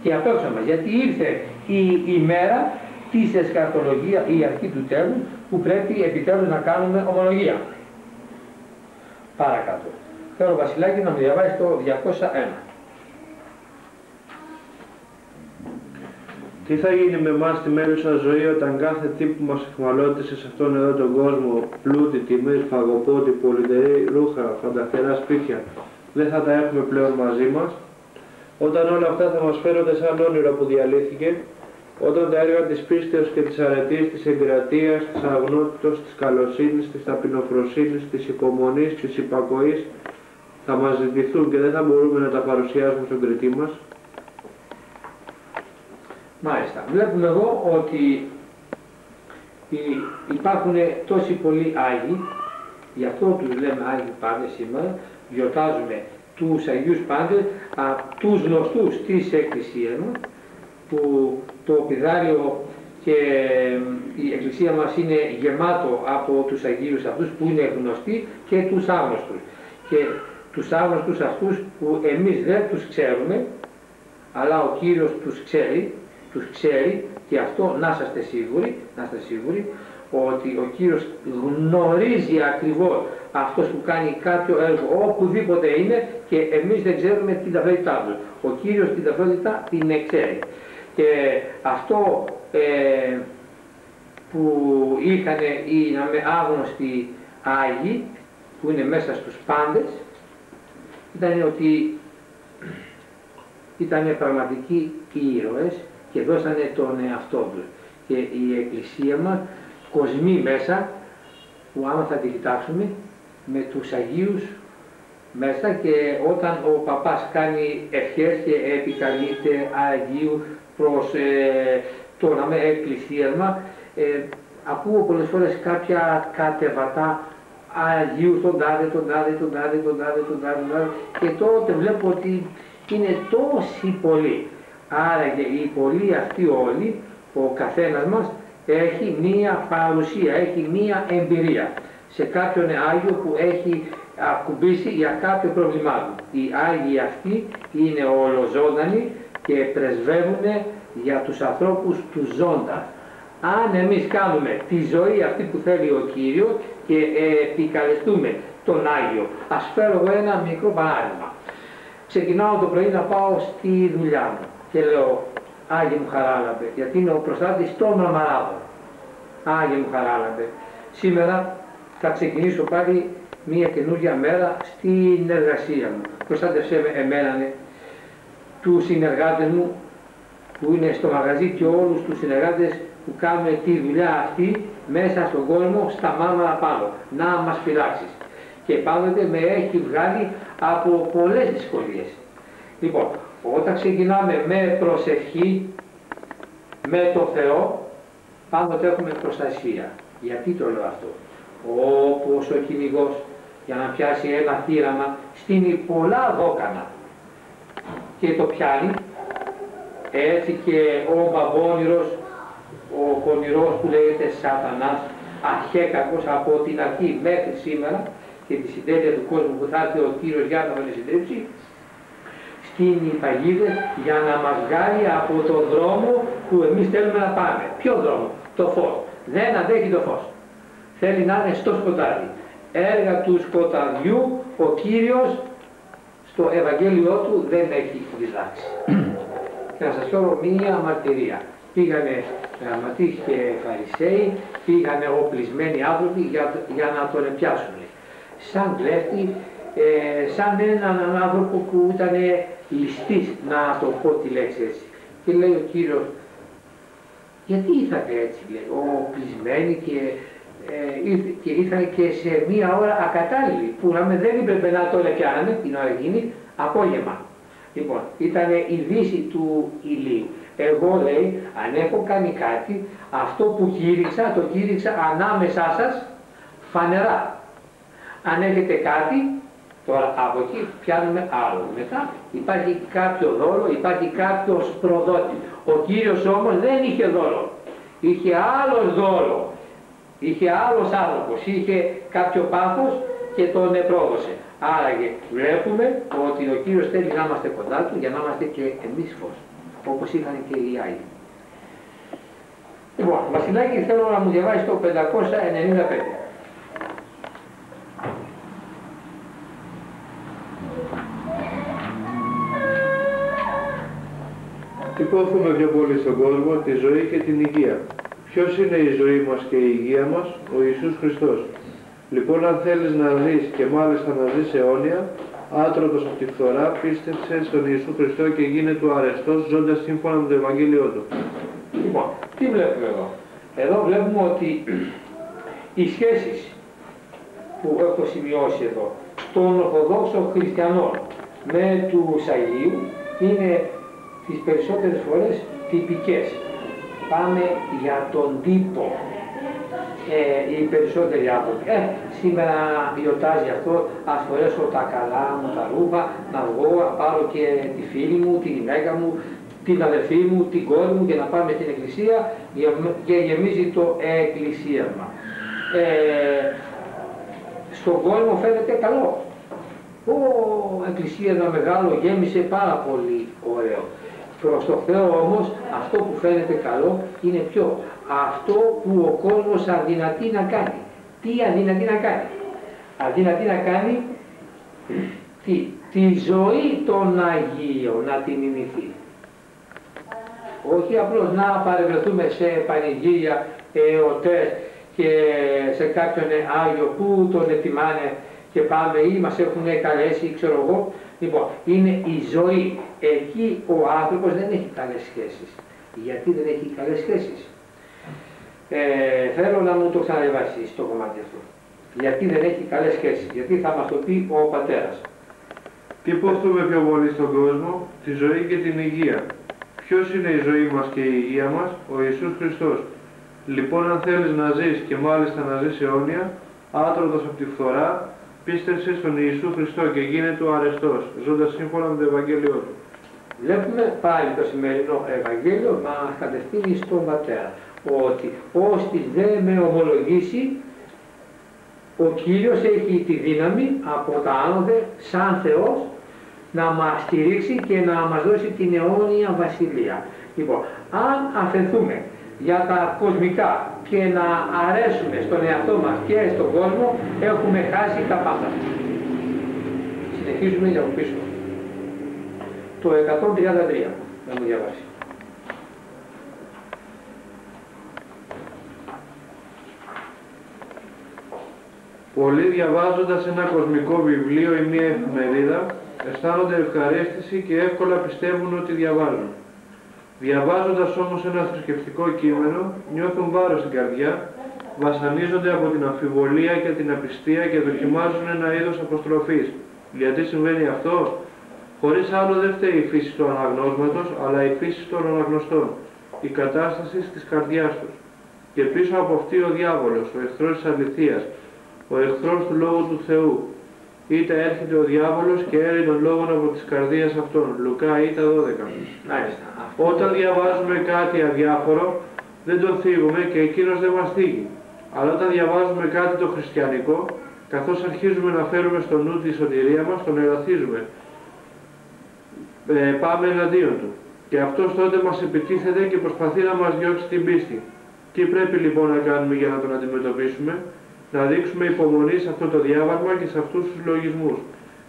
Και απ' έξω μας. Γιατί ήρθε η ημέρα της εσκατολογία, η αρχή του τέλους, που πρέπει επιτέλους να κάνουμε ομολογία. Παρακάτω. Θέλω Βασιλάκη να μου διαβάσεις το 201.
Τι θα γίνει με εμάς στη μέλουσα ζωή όταν κάθε τι που μας εχμαλώτησε σε αυτόν εδώ τον κόσμο, πλούτη, τιμές, φαγοπότη, πολυτερή, ρούχα, φανταχτερά σπίτια, δεν θα τα έχουμε πλέον μαζί μας; Όταν όλα αυτά θα μας φέρονται σαν όνειρο που διαλύθηκε, όταν τα έργα της πίστεως και της αρετής, της εγκρατείας, της αγνότητος, της καλοσύνης, της ταπεινοφροσύνης, της υπομονής, της υπακοής, θα μας ζητηθούν και δεν θα μπορούμε να τα παρουσιάσουμε στον κριτή μας,
Μάλιστα. Βλέπουμε εδώ ότι υπάρχουν τόσοι πολλοί Άγιοι, γι' αυτό τους λέμε Άγιοι Πάντες σήμερα, γιορτάζουμε τους Αγίους Πάντες, α, τους γνωστούς της Εκκλησίας μας, που το πιδάριο και η Εκκλησία μας είναι γεμάτο από τους Αγίους αυτούς που είναι γνωστοί και τους άγνωστους. Και τους άγνωστους αυτούς που εμείς δεν τους ξέρουμε, αλλά ο Κύριος τους ξέρει τους ξέρει και αυτό να είστε σίγουροι, να είστε σίγουροι ότι ο Κύριος γνωρίζει ακριβώς αυτός που κάνει κάποιο έργο οπουδήποτε είναι και εμείς δεν ξέρουμε την ταυτότητά τους. Ο Κύριος την ταυτότητα την ξέρει. Και αυτό ε, που είχαν οι με άγνωστοι Άγιοι που είναι μέσα στους πάντες ήταν ότι ήταν πραγματικοί ήρωες και δώσανε τον εαυτό τους. Και η Εκκλησία μας κοσμεί μέσα, που άμα θα τη κοιτάξουμε, με τους Αγίους μέσα και όταν ο παπάς κάνει ευχές και επικαλείται Αγίου προς ε, το να εκκλησίασμα, ε, ακούω πολλές φορές κάποια κατεβατά Αγίου τον τάδε, τον τάδε, τον τάδε, τον τάδε, τον τάδε, και τότε βλέπω ότι είναι τόσοι πολλοί. Άραγε οι πολλοί αυτοί όλοι, ο καθένας μας, έχει μία παρουσία, έχει μία εμπειρία σε κάποιον Άγιο που έχει ακουμπήσει για κάποιο πρόβλημά του. Οι Άγιοι αυτοί είναι ολοζώντανοι και πρεσβεύουν για τους ανθρώπους του ζώντα. Αν εμείς κάνουμε τη ζωή αυτή που θέλει ο Κύριος και επικαλεστούμε τον Άγιο, ας φέρω εγώ ένα μικρό παράδειγμα. Ξεκινάω το πρωί να πάω στη δουλειά μου και λέω Άγιε μου χαράλαμπε, γιατί είναι ο προστάτης των μαμαράδων. Άγιε μου χαράλαμπε. Σήμερα θα ξεκινήσω πάλι μία καινούργια μέρα στην εργασία μου. Προστάτευσέ με εμένα, ναι, του συνεργάτες μου που είναι στο μαγαζί και όλους τους συνεργάτες που κάνουν τη δουλειά αυτή μέσα στον κόσμο στα μάμαρα πάνω. Να μας φυλάξεις. Και πάντοτε με έχει βγάλει από πολλές δυσκολίες. Λοιπόν, όταν ξεκινάμε με προσευχή, με το Θεό, πάντοτε έχουμε προστασία. Γιατί το λέω αυτό; Όπως ο κυνηγός για να πιάσει ένα θύραμα στείνει πολλά δόκανα και το πιάνει έτσι και ο μπαμπόνιρος, ο πονηρός που λέγεται σατανάς, αρχέκακος από την αρχή μέχρι σήμερα και τη συντέλεια του κόσμου που θα έρθει ο Κύριος για να τον συντρίψει, στείνει παγίδες για να μας βγάλει από το δρόμο που εμείς θέλουμε να πάμε. Ποιο δρόμο, το φως. Δεν αντέχει το φως. Θέλει να είναι στο σκοτάδι. Έργα του σκοταδιού ο Κύριος στο Ευαγγέλιό του δεν έχει διδάξει. και να σας πω μία μαρτυρία. Πήγανε γραμματείς και φαρισαίοι, πήγανε οπλισμένοι άνθρωποι για, για να τον πιάσουν. Σαν κλέφτη, ε, σαν έναν άνθρωπο που ήταν ληστής, να το πω τη λέξη έτσι. Και λέει ο Κύριος, γιατί ήρθατε έτσι, λέει, οπλισμένοι και, ε, και ήρθαν και σε μία ώρα ακατάλληλη, που να με δεν έπρεπε να το πιάνανε την ώρα εκείνη, απόγευμα. Λοιπόν, ήταν η δύση του ηλίου. Εγώ λέει, αν έχω κάνει κάτι, αυτό που κήρυξα, το κήρυξα ανάμεσά σας φανερά. Αν έχετε κάτι, τώρα από εκεί πιάνουμε άλλο. Μετά υπάρχει κάποιο δόλο, υπάρχει κάποιος προδότης. Ο Κύριος όμως δεν είχε δόλο. Είχε άλλος δόλο. Είχε άλλος άνθρωπος. Είχε κάποιο πάθος και τον πρόδωσε. Άραγε βλέπουμε ότι ο Κύριος θέλει να είμαστε κοντά του για να είμαστε και εμείς φως, όπως είχαν και οι άλλοι. Λοιπόν, Βασιλάκη θέλω να μου διαβάσεις το 595.
Υπόθουμε πιο πολύ στον κόσμο τη ζωή και την υγεία. Ποιος είναι η ζωή μας και η υγεία μας, ο Ιησούς Χριστός. Λοιπόν, αν θέλεις να δεις και μάλιστα να ζεις αιώνια, άτρωτος από τη φθορά, πίστεψε στον Ιησού Χριστό και γίνε του αρεστός, ζώντας σύμφωνα με το Ευαγγέλιο του.
Λοιπόν, τι βλέπουμε εδώ; Εδώ βλέπουμε ότι οι σχέσεις που έχω σημειώσει εδώ των Ορθοδόξων Χριστιανών με τους Αγίους είναι τις περισσότερες φορές τυπικές. Πάμε για τον τύπο. Ε, οι περισσότεροι άνθρωποι. Ε, σήμερα γιορτάζει αυτό, ας φορέσω τα καλά μου τα ρούχα, να βγω, να πάρω και τη φίλη μου, τη γυναίκα μου, την αδερφή μου, την κόρη μου και να πάμε στην εκκλησία και γεμίζει το εκκλησίασμα. Ε, στον κόσμο φαίνεται καλό. Ο εκκλησίασμα μεγάλο γέμισε πάρα πολύ ωραίο. Προς το Θεό όμως αυτό που φαίνεται καλό είναι ποιο; Αυτό που ο κόσμος αδυνατεί να κάνει. Τι αδυνατεί να κάνει; Αδυνατεί να κάνει τι, τη ζωή των Αγίων να την μιμηθεί. Όχι απλώς να παρευρεθούμε σε πανηγύρια, εωτές και σε κάποιον Άγιο που τον ετοιμάνε και πάμε ή μας έχουν καλέσει, ξέρω εγώ, Λοιπόν, είναι η ζωή. Εκεί ο άνθρωπος δεν έχει καλές σχέσεις. Γιατί δεν έχει καλές σχέσεις; Ε, θέλω να μου το ξαναδεβάσει στο κομμάτι αυτό. Γιατί δεν έχει καλές σχέσεις; Γιατί θα μας το πει ο πατέρας.
Τι ποθούμε πιο πολύ στον κόσμο, τη ζωή και την υγεία. Ποιος είναι η ζωή μας και η υγεία μας, ο Ιησούς Χριστός. Λοιπόν, αν θέλεις να ζεις και μάλιστα να ζεις αιώνια, άτρωτος από τη φθορά, πίστευσε στον Ιησού Χριστό και γίνεται ο αρεστός, ζώντας σύμφωνα με το Ευαγγέλιο του.
Βλέπουμε πάλι το σημερινό Ευαγγέλιο να κατευθύνει στον Πατέρα ότι ώστε δεν με ομολογήσει ο Κύριος έχει τη δύναμη από τα άνοδε σαν Θεός να μας στηρίξει και να μας δώσει την αιώνια βασιλεία. Λοιπόν, αν αφαιθούμε για τα κοσμικά και να αρέσουμε στον εαυτό μας και στον κόσμο, έχουμε χάσει τα πάντα. Συνεχίζουμε για πίσω. Το 133, να μου διαβάσει.
Πολλοί διαβάζοντας ένα κοσμικό βιβλίο ή μία εφημερίδα αισθάνονται ευχαρίστηση και εύκολα πιστεύουν ότι διαβάζουν. Διαβάζοντας όμως ένα θρησκευτικό κείμενο, νιώθουν βάρος στην καρδιά, βασανίζονται από την αμφιβολία και την απιστία και δοκιμάζουν ένα είδος αποστροφής. Γιατί συμβαίνει αυτό; Χωρίς άλλο δεν φταίει η φύση του αναγνώσματος, αλλά η φύση των αναγνωστών, η κατάσταση της καρδιάς τους. Και πίσω από αυτή ο διάβολος, ο εχθρός της αληθείας, ο εχθρός του Λόγου του Θεού, είτε έρχεται ο διάβολος και έρει τον λόγο από τις καρδίες αυτών. Λουκά είτε 12. Όταν διαβάζουμε κάτι αδιάφορο, δεν τον θίγουμε και εκείνος δεν μας θίγει. Αλλά όταν διαβάζουμε κάτι το χριστιανικό, καθώς αρχίζουμε να φέρουμε στο νου τη σωτηρία μας, τον ερωτίζουμε. Ε, πάμε εναντίον του. Και αυτός τότε μας επιτίθεται και προσπαθεί να μας διώξει την πίστη. Τι πρέπει λοιπόν να κάνουμε για να τον αντιμετωπίσουμε, να δείξουμε υπομονή σε αυτό το διάβασμα και σε αυτούς τους λογισμούς.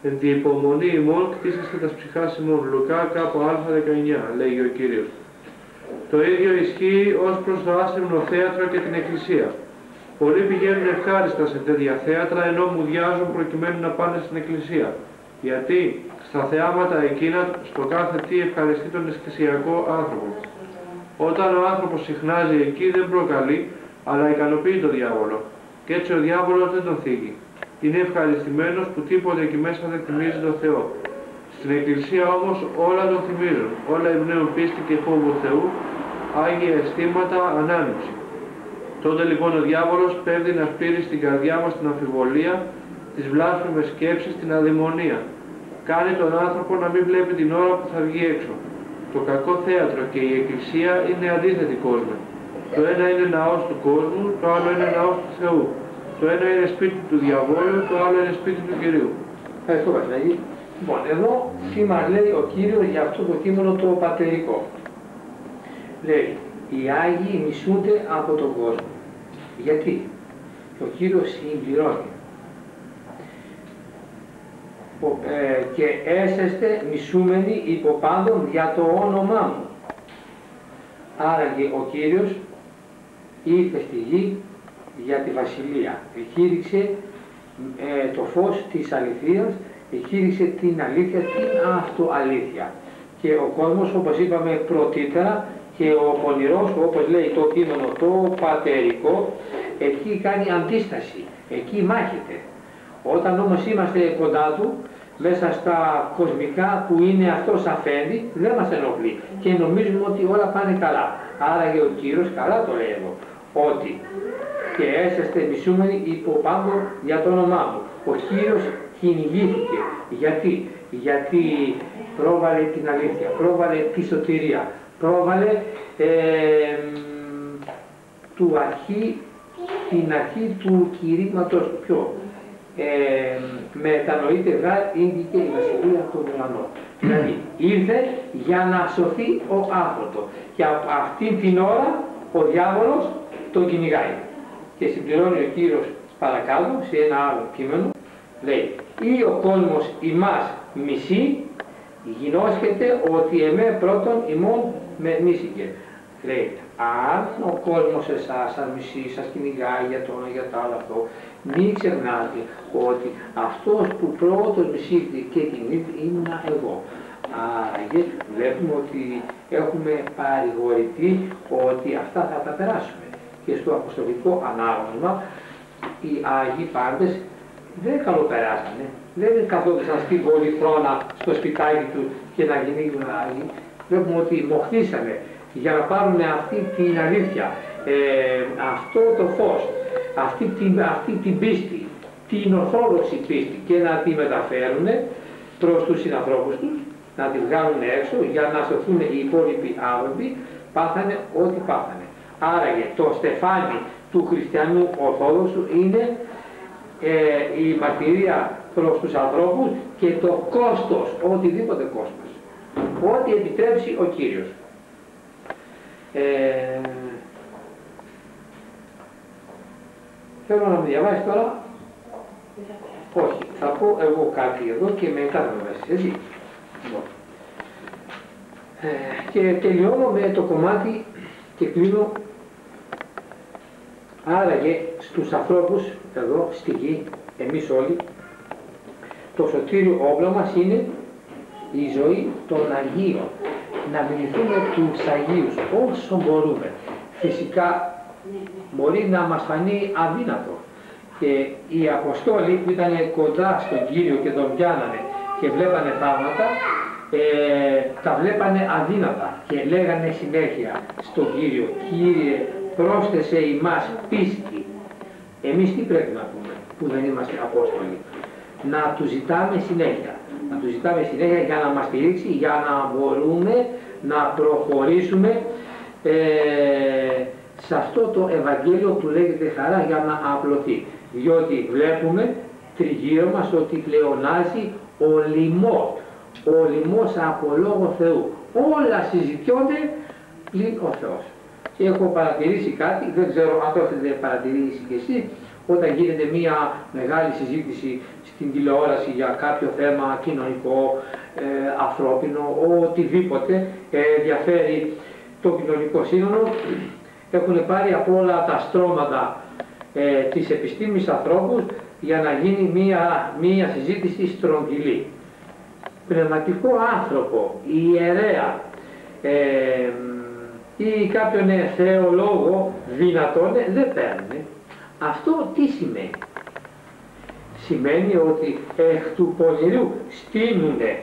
Εν τη υπομονή ημών κτίσαστε τας ψυχάς ημών. Λουκά κάπου α19, λέγει ο Κύριος. Το ίδιο ισχύει ως προς το άσεμνο θέατρο και την εκκλησία. Πολλοί πηγαίνουν ευχάριστα σε τέτοια θέατρα ενώ μου διάζουν προκειμένου να πάνε στην εκκλησία. Γιατί στα θεάματα εκείνα στο κάθε τι ευχαριστεί τον εκκλησιακό άνθρωπο. Όταν ο άνθρωπος συχνάζει εκεί δεν προκαλεί, αλλά ικανοποιεί το διάβολο και έτσι ο διάβολος δεν τον θίγει. Είναι ευχαριστημένος που τίποτε εκεί μέσα δεν θυμίζει τον Θεό. Στην Εκκλησία όμως όλα το θυμίζουν, όλα εμπνέουν πίστη και φόβο Θεού, άγια αισθήματα, ανάμειξη. Τότε λοιπόν ο διάβολος πέφτει να σπείρει στην καρδιά μας την αμφιβολία, τις βλάσφημες σκέψεις, την αδαιμονία. Κάνει τον άνθρωπο να μην βλέπει την ώρα που θα βγει έξω. Το κακό θέατρο και η Εκκλησία είναι αντίθετη κόσμο. Το ένα είναι ναός του κόσμου, το άλλο είναι ναός του Θεού. Το ένα είναι σπίτι του διαβόλου, το άλλο είναι σπίτι του Κυρίου.
Ευχαριστώ Βασιλάκη. Λοιπόν, εδώ τι μας λέει ο Κύριος για αυτό το κείμενο το πατερικό. Λέει, οι Άγιοι μισούνται από τον κόσμο. Γιατί; Ο Κύριος συμπληρώνει. Ε, και έσεστε μισούμενοι υποπάντων για το όνομά μου. Άραγε ο Κύριος ήρθε στη γη για τη βασιλεία. Εκήρυξε ε, το φως της αληθείας, εκήρυξε την αλήθεια, την αυτοαλήθεια. Και ο κόσμος, όπως είπαμε πρωτήτερα, και ο πονηρός, όπως λέει το κείμενο το πατερικό, εκεί κάνει αντίσταση, εκεί μάχεται. Όταν όμως είμαστε κοντά του, μέσα στα κοσμικά που είναι αυτός αφέντη, δεν μας ενοχλεί και νομίζουμε ότι όλα πάνε καλά. Άρα και ο Κύριος καλά το λέει εδώ, ότι και έσαστε μισούμενοι υπό πάγκο για το όνομά μου. Ο Κύριος κυνηγήθηκε. Γιατί, γιατί πρόβαλε την αλήθεια, πρόβαλε τη σωτηρία, πρόβαλε ε, του αρχή, την αρχή του κηρύγματος του πιο ε, μετανοείται γάρ και η βασιλεία των ουρανών. δηλαδή ήρθε για να σωθεί ο άνθρωπο και από αυτήν την ώρα ο διάβολος τον κυνηγάει. Και συμπληρώνει ο Κύριος παρακάτω σε ένα άλλο κείμενο, λέει ή ο κόσμος ημάς μισεί, γινώσκεται ότι εμέ πρώτον ημών με μίσηκε. Λέει, αν ο κόσμος εσάς σας μισεί, σας κυνηγάει για το ένα για το άλλο αυτό, μην ξεχνάτε ότι αυτός που πρώτος μισήθηκε και κυνηγείται είναι εγώ. Άρα βλέπουμε ότι έχουμε παρηγορηθεί ότι αυτά θα τα περάσουμε. Και στο αποστολικό ανάγνωσμα οι Άγιοι πάντες δεν καλοπεράσανε, δεν καθόντουσαν στην πολυθρόνα στο σπιτάκι τους και να γίνουν Άγιοι. Βλέπουμε ότι μοχθήσανε για να πάρουν αυτή την αλήθεια, ε, αυτό το φως, αυτή την, αυτή την πίστη, την ορθόδοξη πίστη και να τη μεταφέρουν προς τους συνανθρώπους τους, να τη βγάλουν έξω για να σωθούν οι υπόλοιποι άνθρωποι, πάθανε ό,τι πάθανε. Άραγε το στεφάνι του χριστιανού Ορθόδοξου είναι ε, η μαρτυρία προς τους ανθρώπους και το κόστος, οτιδήποτε κόστος. Ό,τι επιτρέψει ο Κύριος. Ε, θέλω να μου διαβάσεις τώρα. Όχι, θα πω εγώ κάτι εδώ και μετά θα με βάσεις, έτσι. Λοιπόν. Ε, και τελειώνω με το κομμάτι και κλείνω άραγε στους ανθρώπους εδώ στη γη, εμείς όλοι, το σωτήριο όπλο μας είναι η ζωή των Αγίων να μιληθούμε τους Αγίους όσο μπορούμε. Φυσικά μπορεί να μας φανεί αδύνατο και οι Αποστόλοι που ήταν κοντά στον Κύριο και τον πιάνανε και βλέπανε θαύματα ε, τα βλέπανε αδύνατα και λέγανε συνέχεια στον Κύριο Κύριε πρόσθεσε ημάς πίστη εμείς τι πρέπει να πούμε που δεν είμαστε Απόστολοι; Να του ζητάμε συνέχεια να του ζητάμε συνέχεια για να μας στηρίξει, για να μπορούμε να προχωρήσουμε ε, σε αυτό το Ευαγγέλιο που λέγεται χαρά για να απλωθεί. Διότι βλέπουμε τριγύρω μας ότι πλεονάζει ο λοιμός, ο λοιμός από λόγο Θεού. Όλα συζητιόνται πλην ο Θεός. Και έχω παρατηρήσει κάτι, δεν ξέρω αν το έχετε παρατηρήσει κι εσείς, όταν γίνεται μια μεγάλη συζήτηση στην τηλεόραση για κάποιο θέμα κοινωνικό, ε, ανθρώπινο, οτιδήποτε ε, ενδιαφέρει το κοινωνικό σύνολο, έχουν πάρει από όλα τα στρώματα ε, της επιστήμης ανθρώπους για να γίνει μία, μία συζήτηση στρογγυλή. Πνευματικό άνθρωπο, ιερέα ε, ή κάποιον θεολόγο δυνατόν δεν παίρνει. Αυτό τι σημαίνει; Σημαίνει ότι εκ του πονηρού στείνουνε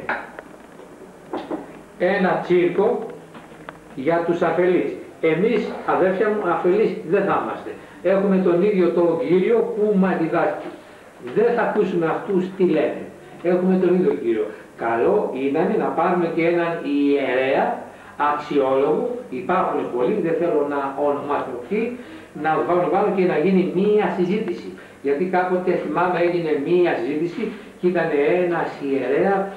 ένα τσίρκο για τους αφελείς. Εμείς αδέρφια μου αφελείς δεν θα είμαστε. Έχουμε τον ίδιο τον Κύριο που μας διδάσκει. Δεν θα ακούσουμε αυτούς τι λένε. Έχουμε τον ίδιο Κύριο. Καλό είναι να πάρουμε και έναν ιερέα αξιόλογο, υπάρχουν πολλοί, δεν θέλω να ονομάσω ποιοι, να βάλω πάνω και να γίνει μία συζήτηση. Γιατί κάποτε θυμάμαι έγινε μία συζήτηση και ήταν ένας ιερέα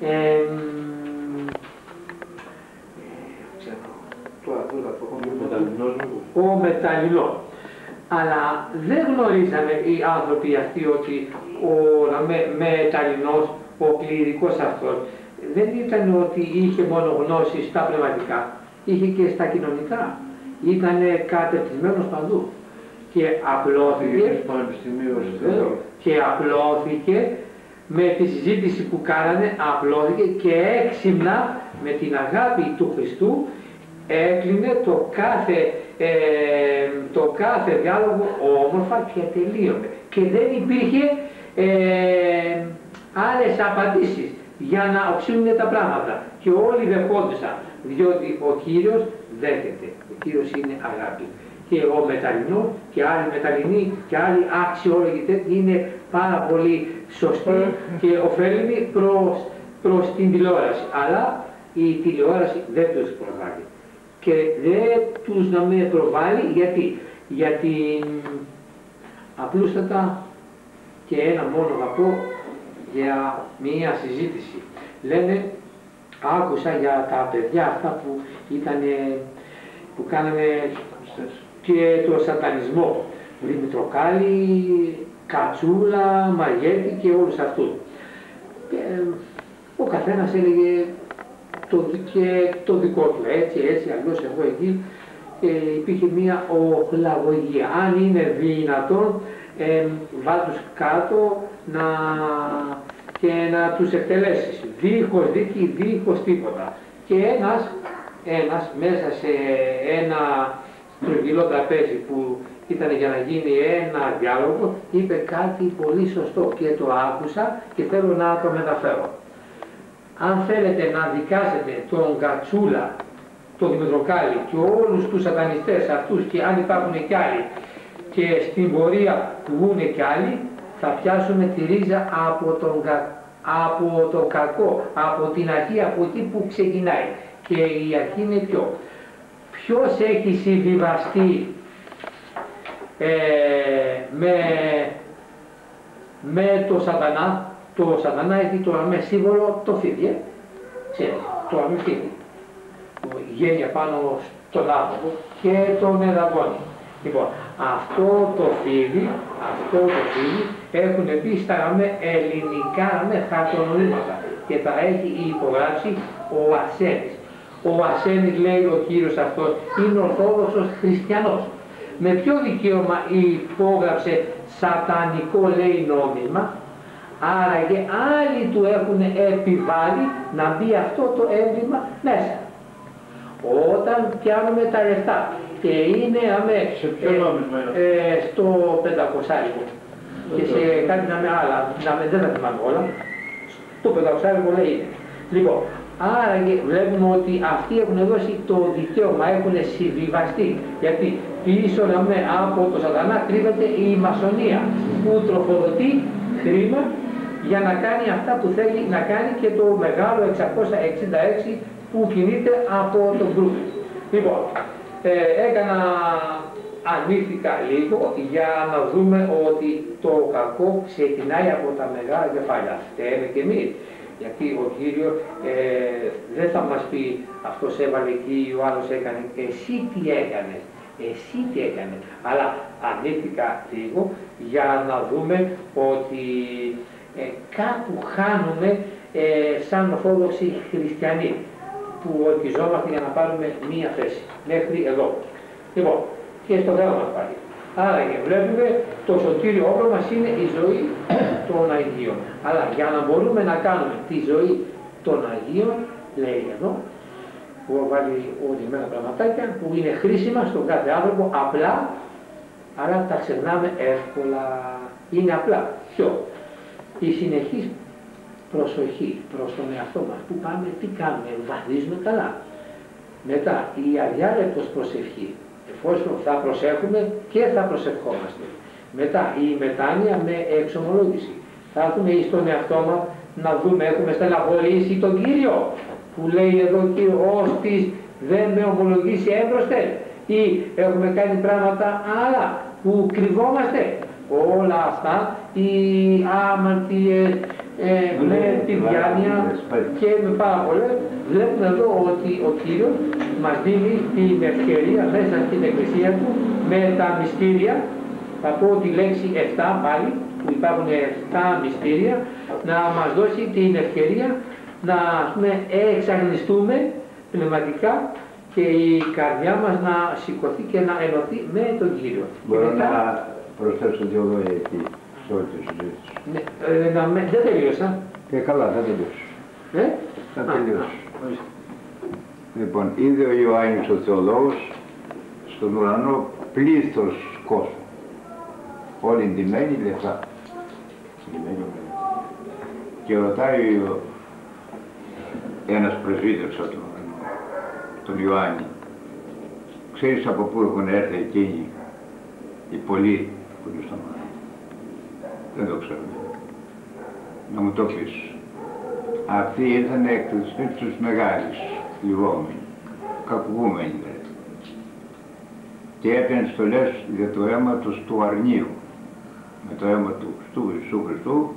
ε, ο Μεταλλινός. Αλλά δεν γνωρίζανε οι άνθρωποι αυτοί ότι ο με, Μεταλλινός, ο κληρικός αυτός, δεν ήταν ότι είχε μόνο γνώση στα πνευματικά, είχε και στα κοινωνικά. Ήταν κατευθυνμένος παντού. Και απλώθηκε, και απλώθηκε με τη συζήτηση που κάνανε, απλώθηκε και έξυπνα με την αγάπη του Χριστού έκλεινε το κάθε, ε, το κάθε διάλογο όμορφα και τελείωνε. Και δεν υπήρχε ε, άλλες απαντήσεις για να οξύνουν τα πράγματα. Και όλοι δεχόντουσαν, διότι ο Κύριος δέχεται. Ο Κύριος είναι αγάπη. Και ο Μεταλλινό και άλλοι Μεταλλινοί και άλλοι άξιοι είναι πάρα πολύ σωστοί και ωφέλιμοι προς, προς την τηλεόραση. Αλλά η τηλεόραση δεν τους προβάλλει και δεν τους να με προβάλλει γιατί, γιατί απλούστατα και ένα μόνο θα πω για μία συζήτηση. Λένε, άκουσα για τα παιδιά αυτά που ήταν, που κάνανε και το σατανισμό. Δημητροκάλη, Κατσούλα, Μαριέτη και όλους αυτούς. Και, ο καθένας έλεγε το, και το δικό του, έτσι, έτσι, αλλιώς εγώ εκεί ε, υπήρχε μία οχλαγωγία. Αν είναι δυνατόν, ε, τους κάτω να, και να τους εκτελέσεις, δίχως δίκη, δίχως τίποτα. Και ένας, ένας μέσα σε ένα στρογγυλό τραπέζι που ήταν για να γίνει ένα διάλογο, είπε κάτι πολύ σωστό και το άκουσα και θέλω να το μεταφέρω αν θέλετε να δικάσετε τον Κατσούλα, τον Δημητροκάλη και όλους τους σατανιστές αυτούς και αν υπάρχουν κι άλλοι και στην πορεία που βγουν κι άλλοι, θα πιάσουμε τη ρίζα από τον, από το κακό, από την αρχή, από εκεί που ξεκινάει. Και η αρχή είναι ποιο; Ποιος έχει συμβιβαστεί ε, με, με το σατανά, το σατανά έχει το αμέ σύμβολο το φίδι, ξέρεις, το αμέ φίδι. Που βγαίνει πάνω στον άνθρωπο και τον εδαγώνει. Λοιπόν, αυτό το φίδι, αυτό το φίδι έχουν πει στα αμέ ελληνικά με χαρτονομήματα και τα έχει υπογράψει ο Ασένης. Ο Ασένης λέει ο κύριος αυτός είναι ορθόδοξος χριστιανός. Με ποιο δικαίωμα υπόγραψε σατανικό λέει νόμισμα Άραγε άλλοι του έχουν επιβάλει να μπει αυτό το έμβλημα μέσα. Όταν πιάνουμε τα λεφτά και είναι αμέσως
ποιο ε,
ε, στο 500 και σε κάτι να με άλλα, να με, δεν θα θυμάμαι όλα, το 500 λέει είναι. Λοιπόν, άραγε βλέπουμε ότι αυτοί έχουν δώσει το δικαίωμα, έχουν συμβιβαστεί. Γιατί πίσω να με από το σατανά κρύβεται η μασονία που τροφοδοτεί χρήμα για να κάνει αυτά που θέλει να κάνει και το μεγάλο 666 που κινείται από τον γκρουπ. Λοιπόν, ε, έκανα ανήθηκα λίγο για να δούμε ότι το κακό ξεκινάει από τα μεγάλα κεφάλια. Φταίμε και εμείς. Γιατί ο Κύριος ε, δεν θα μας πει αυτός έβαλε εκεί, ο άλλος έκανε. Εσύ τι έκανες, εσύ τι έκανες. Αλλά ανήθηκα λίγο για να δούμε ότι ε, κάπου χάνουμε ε, σαν ορθόδοξοι χριστιανοί που ορκιζόμαστε για να πάρουμε μία θέση μέχρι εδώ. Λοιπόν, και στο θέμα μας πάλι. Άρα και βλέπουμε το σωτήριο όπλο μας είναι η ζωή των Αγίων. Αλλά για να μπορούμε να κάνουμε τη ζωή των Αγίων, λέει εδώ, που βάλει ορισμένα πραγματάκια που είναι χρήσιμα στον κάθε άνθρωπο απλά, αλλά τα ξεχνάμε εύκολα. Είναι απλά. Ποιο; η συνεχής προσοχή προς τον εαυτό μας, που πάμε, τι κάνουμε, βαθίζουμε καλά. Μετά η αδιάλεπτος προσευχή, εφόσον θα προσέχουμε και θα προσευχόμαστε. Μετά η μετάνοια με εξομολόγηση. Θα έρθουμε στον εαυτό μας να δούμε, έχουμε στεναχωρήσει τον Κύριο, που λέει εδώ και ώστις δεν με ομολογήσει έμπροστε ή έχουμε κάνει πράγματα άλλα που κρυβόμαστε. Όλα αυτά οι άμαρτιες ε, με τη διάνοια και με πάρα πολλές βλέπουμε εδώ ότι ο Κύριος μας δίνει την ευκαιρία μέσα στην Εκκλησία Του με τα μυστήρια θα πω τη λέξη 7 πάλι που υπάρχουν 7 μυστήρια να μας δώσει την ευκαιρία να πούμε, εξαγνιστούμε πνευματικά και η καρδιά μας να σηκωθεί και να ενωθεί με τον Κύριο.
Μπορώ να προσθέσω δύο λόγια εκεί σε όλη τη συζήτηση.
Ναι, ε, να, με, δεν τελείωσα.
Και καλά, θα τελειώσει.
Ε;
Θα τελειώσει. Λοιπόν, είδε ο Ιωάννης ο Θεολόγος στον ουρανό πλήθος κόσμου. Όλοι ντυμένοι λεφτά. Και ρωτάει ο, ένας πρεσβύτερος από τον ουρανό, τον Ιωάννη, ξέρεις από πού έχουν έρθει εκείνοι οι πολλοί που είναι στον ουρανό. Δεν το ξέρω. Να μου το πεις. Αυτοί ήρθαν εκ της ύψους μεγάλης, λιγόμενοι, κακουγούμενοι δηλαδή. Και έπαιρνε στολές για το αίμα τους του αρνίου. Με το αίμα του Χριστού Ιησού Χριστού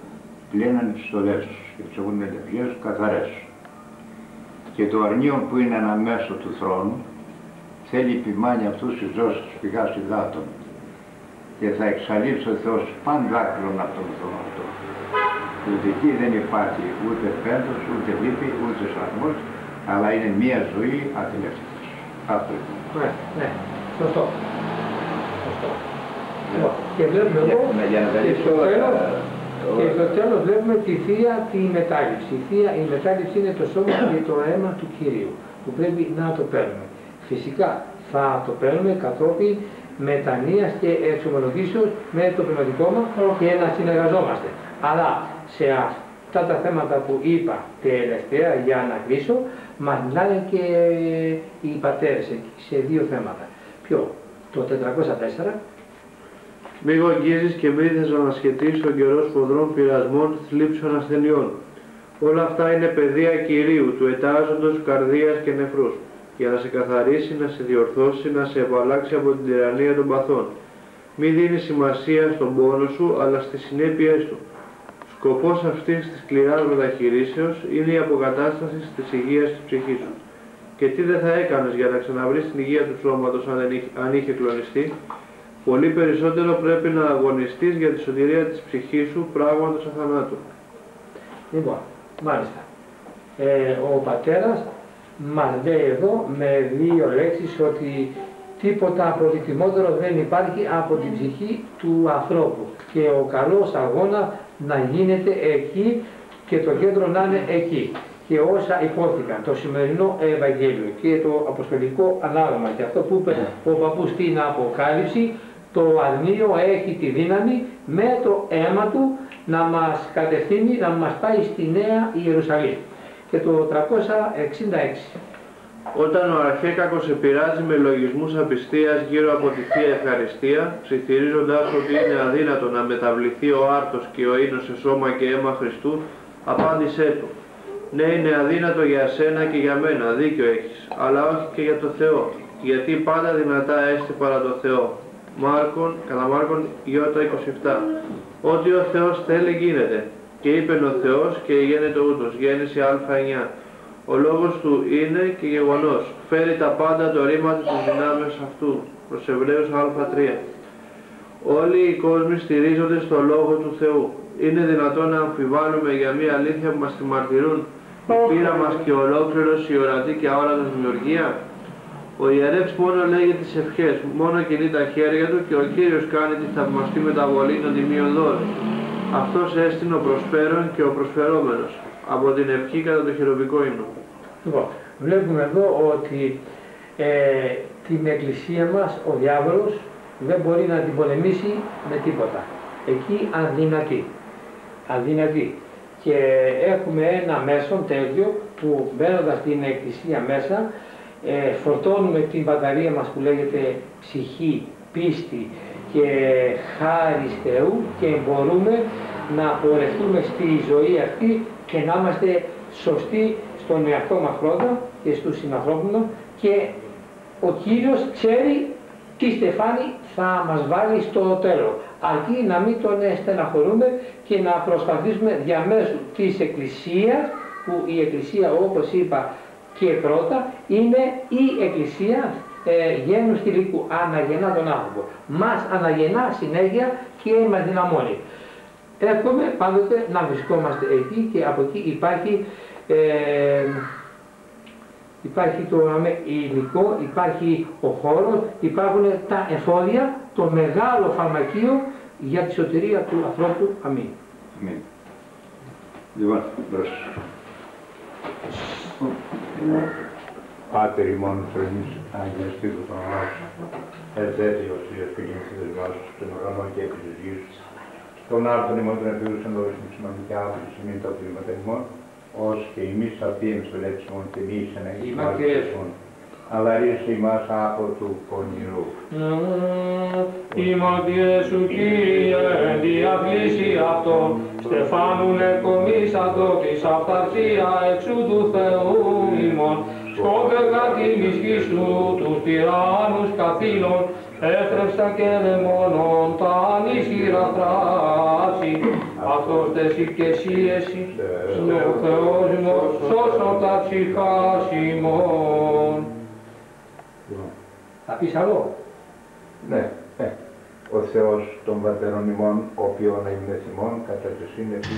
πλέναν τις στολές τους και τις έχουν ελευθερίες καθαρές. Και το αρνίο που είναι αναμέσω του θρόνου θέλει ποιμάνει αυτούς τις δώσεις της πηγάς υδάτων και θα εξαλείψει ο Θεός παν δάκρυον από τον θρόνο αυτό. Ούτε εκεί δεν υπάρχει ούτε πέντος, ούτε λύπη, ούτε σαρμός, αλλά είναι μία ζωή ατελεύτικη. Αυτό είναι.
Ναι, ναι, σωστό. Σωστό. Λοιπόν, Και βλέπουμε εδώ,
Για να
και
καλύψω
στο τέλος,
τα-
και στο τέλος βλέπουμε τη Θεία τη μετάληψη. Η Θεία η μετάληψη είναι το σώμα και το αίμα του Κυρίου, που πρέπει να το παίρνουμε. Φυσικά θα το παίρνουμε κατόπιν μετανοίας και εξομολογήσεως με το πνευματικό μας και να συνεργαζόμαστε. Αλλά σε αυτά τα θέματα που είπα τελευταία για να κλείσω, μας μιλάνε και οι πατέρες εκεί σε δύο θέματα. Ποιο, το 404
Μη γογγίζεις και μη θες να ανασχετείς τον καιρός σφοδρών πειρασμών, θλίψεων ασθενειών. Όλα αυτά είναι παιδεία Κυρίου, του ετάζοντος καρδίας και νεφρούς, για να σε καθαρίσει, να σε διορθώσει, να σε επαλλάξει από την τυραννία των παθών. Μη δίνει σημασία στον πόνο σου, αλλά στις συνέπειές του. Σκοπός αυτής της σκληράς μεταχειρήσεως είναι η αποκατάσταση της υγείας της ψυχής σου. Και τι δεν θα έκανες για να ξαναβρεις την υγεία του σώματος αν, δεν είχε- αν είχε κλονιστεί, Πολύ περισσότερο πρέπει να αγωνιστείς για τη σωτηρία της ψυχής σου πράγματος αθανάτου.
Λοιπόν, μάλιστα. Ε, ο πατέρας μας λέει εδώ με δύο λέξεις ότι τίποτα προτιμότερο δεν υπάρχει από την ψυχή του ανθρώπου και ο καλός αγώνας να γίνεται εκεί και το κέντρο να είναι εκεί. Και όσα υπόθηκαν, το σημερινό Ευαγγέλιο και το Αποστολικό Ανάγμα και αυτό που είπε ο παππούς στην Αποκάλυψη, το αρνείο έχει τη δύναμη με το αίμα του να μας κατευθύνει, να μας πάει στη Νέα Ιερουσαλήμ. Και το 366.
Όταν ο αρχέκακος επηρεάζει με λογισμούς απιστίας γύρω από τη Θεία Ευχαριστία, ψιθυρίζοντας ότι είναι αδύνατο να μεταβληθεί ο άρτος και ο ίνος σε σώμα και αίμα Χριστού, απάντησέ του. Ναι, είναι αδύνατο για σένα και για μένα, δίκιο έχεις, αλλά όχι και για το Θεό, γιατί πάντα δυνατά έστε παρά το Θεό. Μάρκον, κατά Μάρκον Ιώτα 27. Ό,τι ο Θεός θέλει γίνεται. Και είπε ο Θεός και γένετο ούτως. Γέννηση Α9. Ο λόγος του είναι και γεγονός. Φέρει τα πάντα το ρήμα του της δυνάμεως αυτού. Προς Εβραίους Α3. Όλοι οι κόσμοι στηρίζονται στο Λόγο του Θεού. Είναι δυνατόν να αμφιβάλλουμε για μια αλήθεια που μας τη μαρτυρούν; Η πείρα μας και ολόκληρος η ορατή και αόρατη δημιουργία; Ο ιερεύς μόνο λέγει τις ευχές, μόνο κινεί τα χέρια του και ο Κύριος κάνει τη θαυμαστή μεταβολή των τιμίων δώρων. Αυτός έστεινε ο προσφέρον και ο προσφερόμενος, από την ευχή κατά το χειροβικό ύμνο.
Λοιπόν, βλέπουμε εδώ ότι ε, την εκκλησία μας ο διάβολος δεν μπορεί να την πολεμήσει με τίποτα. Εκεί αδυνατή. Αδυνατή. και έχουμε ένα μέσο τέτοιο που μπαίνοντας στην εκκλησία μέσα ε, φορτώνουμε την μπαταρία μας που λέγεται ψυχή, πίστη και χάρη Θεού και μπορούμε να πορευτούμε στη ζωή αυτή και να είμαστε σωστοί στον εαυτό μας πρώτα και στους συνανθρώπους και ο Κύριος ξέρει τι στεφάνι θα μας βάλει στο τέλος. Αρκεί να μην τον στεναχωρούμε και να προσπαθήσουμε διαμέσου της Εκκλησίας, που η Εκκλησία όπως είπα και πρώτα είναι η Εκκλησία ε, γένους τυλικού, αναγεννά τον άνθρωπο. Μας αναγεννά συνέχεια και μας δυναμώνει. Εύχομαι πάντοτε να βρισκόμαστε εκεί και από εκεί υπάρχει ε, υπάρχει το υλικό, υπάρχει ο χώρος, υπάρχουν τα εφόδια, το μεγάλο φαρμακείο για τη σωτηρία του ανθρώπου. Αμήν. Αμήν.
Λοιπόν, μπρος. Πάτερ ημών φρονής Άγιες Τύπου των Ονός, ελθέτιος η ευκαιρίνης της βάσης των ουρανών και επί της γης, των άρτων ημών των επίδουσαν λόγω στην σημαντική άποψη σημαίνει τα πλήματα ημών, ως και εμείς αυτήν στο λέξιμον και εμείς αναγγελίσμον, αλλά ρίσε ημάς από του πονηρού.
Ημαντιέ σου Κύριε, διαπλήσει αυτό, στεφάνουν εκομίσατο της αυταρχία εξού του Θεού ημών, σκόπευα τη μισχή σου τους τυράννους καθήλων, έθρεψα και δαιμόνων τα ανίσχυρα θράση, αυτός τεσί και εσύ εσύ, ο Θεός μου, σώσον τα ψυχά ημών. Θα πεις άλλο;
Ναι, ναι. Ο Θεός των πατέρων ημών, ο οποίον είναι θυμών, κατά τη σύννεφη